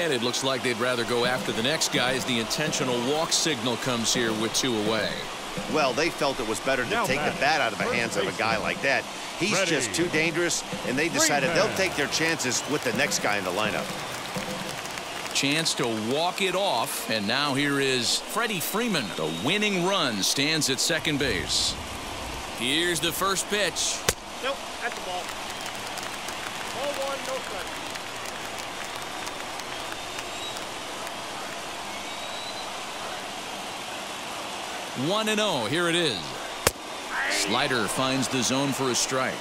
And it looks like they'd rather go after the next guy as the intentional walk signal comes here with two away. Well, they felt it was better to Now take the bat out of the first hands of a guy like that. He's Ready. just too dangerous, and they decided they'll Freeman. take their chances with the next guy in the lineup. Chance to walk it off, and now here is Freddie Freeman. The winning run stands at second base. Here's the first pitch. Nope, that's the ball. Ball one, no strike. 1 and 0. Here it is. Slider finds the zone for a strike.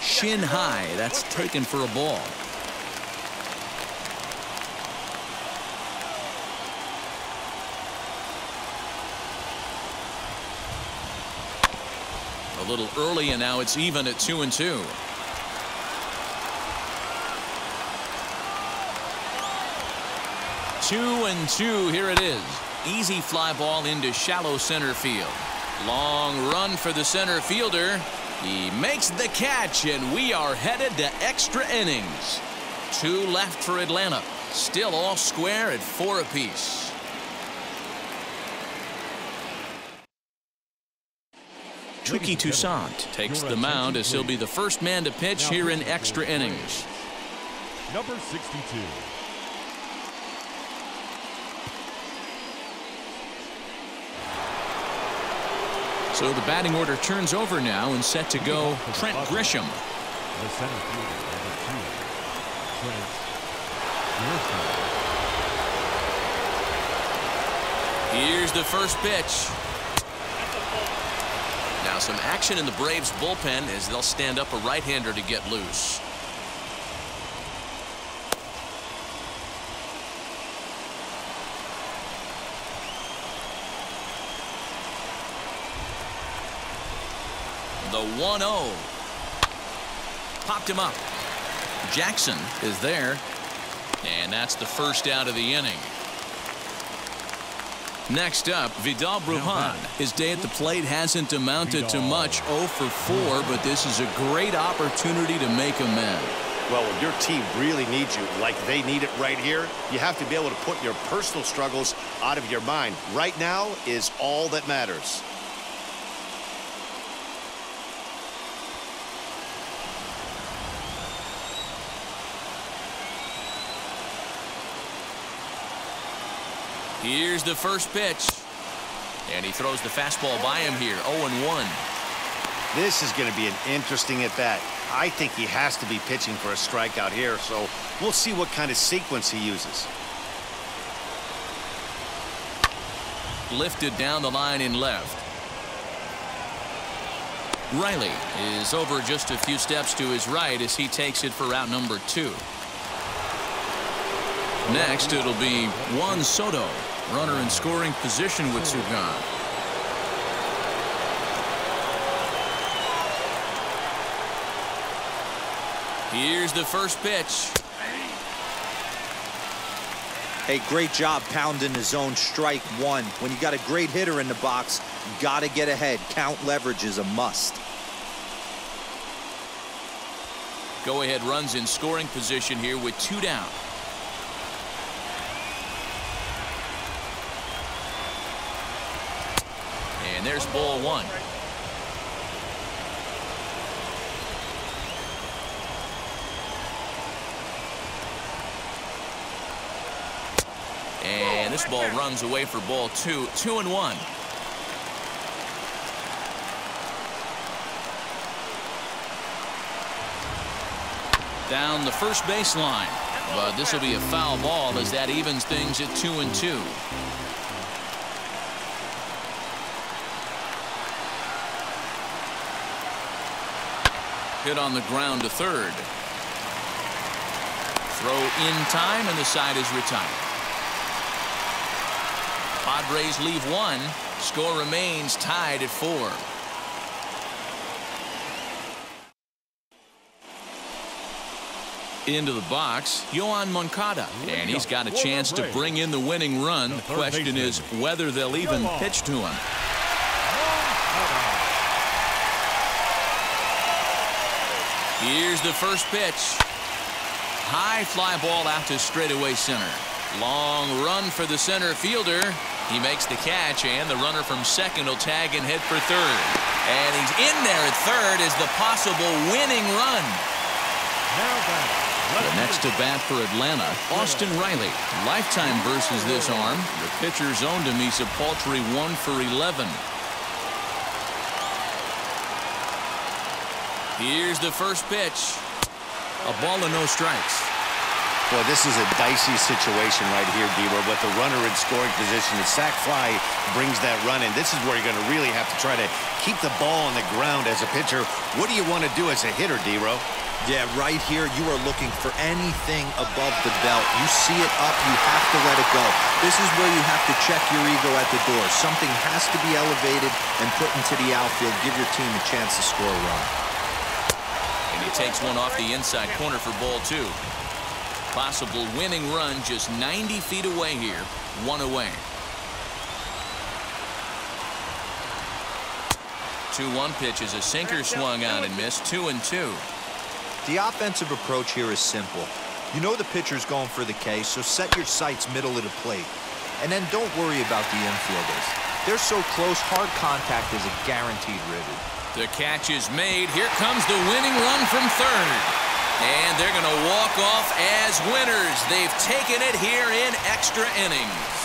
Shin high. That's taken for a ball. Little early and now it's even at two and two. Two and two. Here it is. Easy fly ball into shallow center field. Long run for the center fielder. He makes the catch, and we are headed to extra innings. Two left for Atlanta. Still all square at four apiece. Touki Toussaint takes the mound as he'll be the first man to pitch here in extra innings. Number 62. So the batting order turns over now and set to go Trent Grisham. The center fielder, Trent Grisham. Here's the first pitch. Now some action in the Braves bullpen as they'll stand up a right-hander to get loose. The 1-0. Popped him up. Jackson is there. And that's the first out of the inning. Next up, Vidal Brujan. His day at the plate hasn't amounted to much 0 for 4, but this is a great opportunity to make amends. Well, when your team really needs you, like they need it right here, you have to be able to put your personal struggles out of your mind. Right now is all that matters. Here's the first pitch. And he throws the fastball by him here, 0-1. This is going to be an interesting at bat. I think he has to be pitching for a strikeout here, so we'll see what kind of sequence he uses. Lifted down the line in left. Riley is over just a few steps to his right as he takes it for route number two. Next, it'll be Juan Soto, runner in scoring position with hmm. two gone. Here's the first pitch. Hey, great job pounding the zone strike one. When you got a great hitter in the box, you got to get ahead. Count leverage is a must. Go ahead runs in scoring position here with two down. There's ball one. And this ball runs away for ball two. Two and one. Down the first baseline. But this will be a foul ball as that evens things at two and two. Hit on the ground to third. Throw in time and the side is retired. Padres leave one. Score remains tied at four. Into the box, Yoan Moncada. And he's got a chance to bring in the winning run. The question is whether they'll even pitch to him. Here's the first pitch. High fly ball out to straightaway center. Long run for the center fielder. He makes the catch, and the runner from second will tag and head for third. And he's in there at third as the possible winning run. The next to bat for Atlanta, Austin Riley. Lifetime versus this arm. The pitcher's owned him. He's a paltry 1 for 11. Here's the first pitch. A ball and no strikes. Boy, this is a dicey situation right here, Dero. But the runner in scoring position, the sac fly brings that run in. This is where you're going to really have to try to keep the ball on the ground as a pitcher. What do you want to do as a hitter, Dero? Yeah, right here, you are looking for anything above the belt. You see it up, you have to let it go. This is where you have to check your ego at the door. Something has to be elevated and put into the outfield. Give your team a chance to score a run. He takes one off the inside corner for ball two. Possible winning run just 90 feet away here. One away. 2-1 pitch is a sinker swung on and missed. Two and two. The offensive approach here is simple. You know the pitcher's going for the K, so set your sights middle of the plate. And then don't worry about the infielders. They're so close, hard contact is a guaranteed ribbon. The catch is made. Here comes the winning run from third. And they're going to walk off as winners. They've taken it here in extra innings.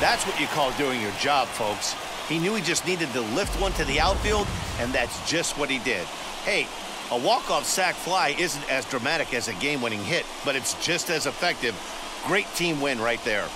That's what you call doing your job, folks. He knew he just needed to lift one to the outfield, and that's just what he did. Hey, a walk-off sac fly isn't as dramatic as a game-winning hit, but it's just as effective. Great team win right there.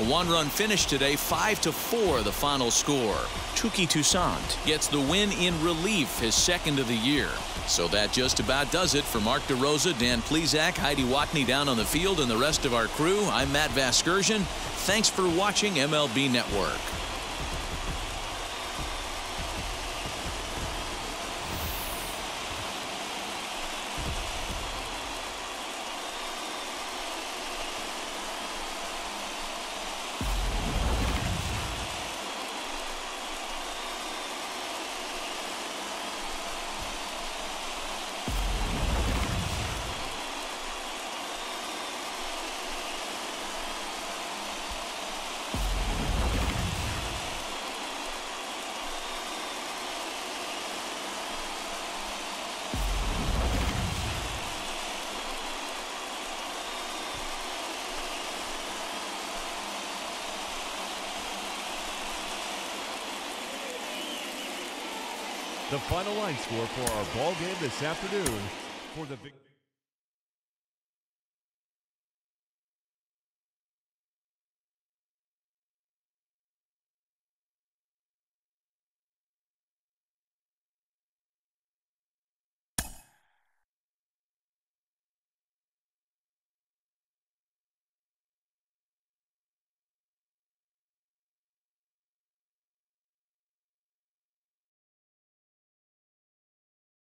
A one-run finish today, 5 to four, the final score. Touki Toussaint gets the win in relief, his second of the year. So that just about does it for Mark DeRosa, Dan Plesac, Heidi Watney down on the field, and the rest of our crew. I'm Matt Vasgersian. Thanks for watching MLB Network. Final line score for our ball game this afternoon for the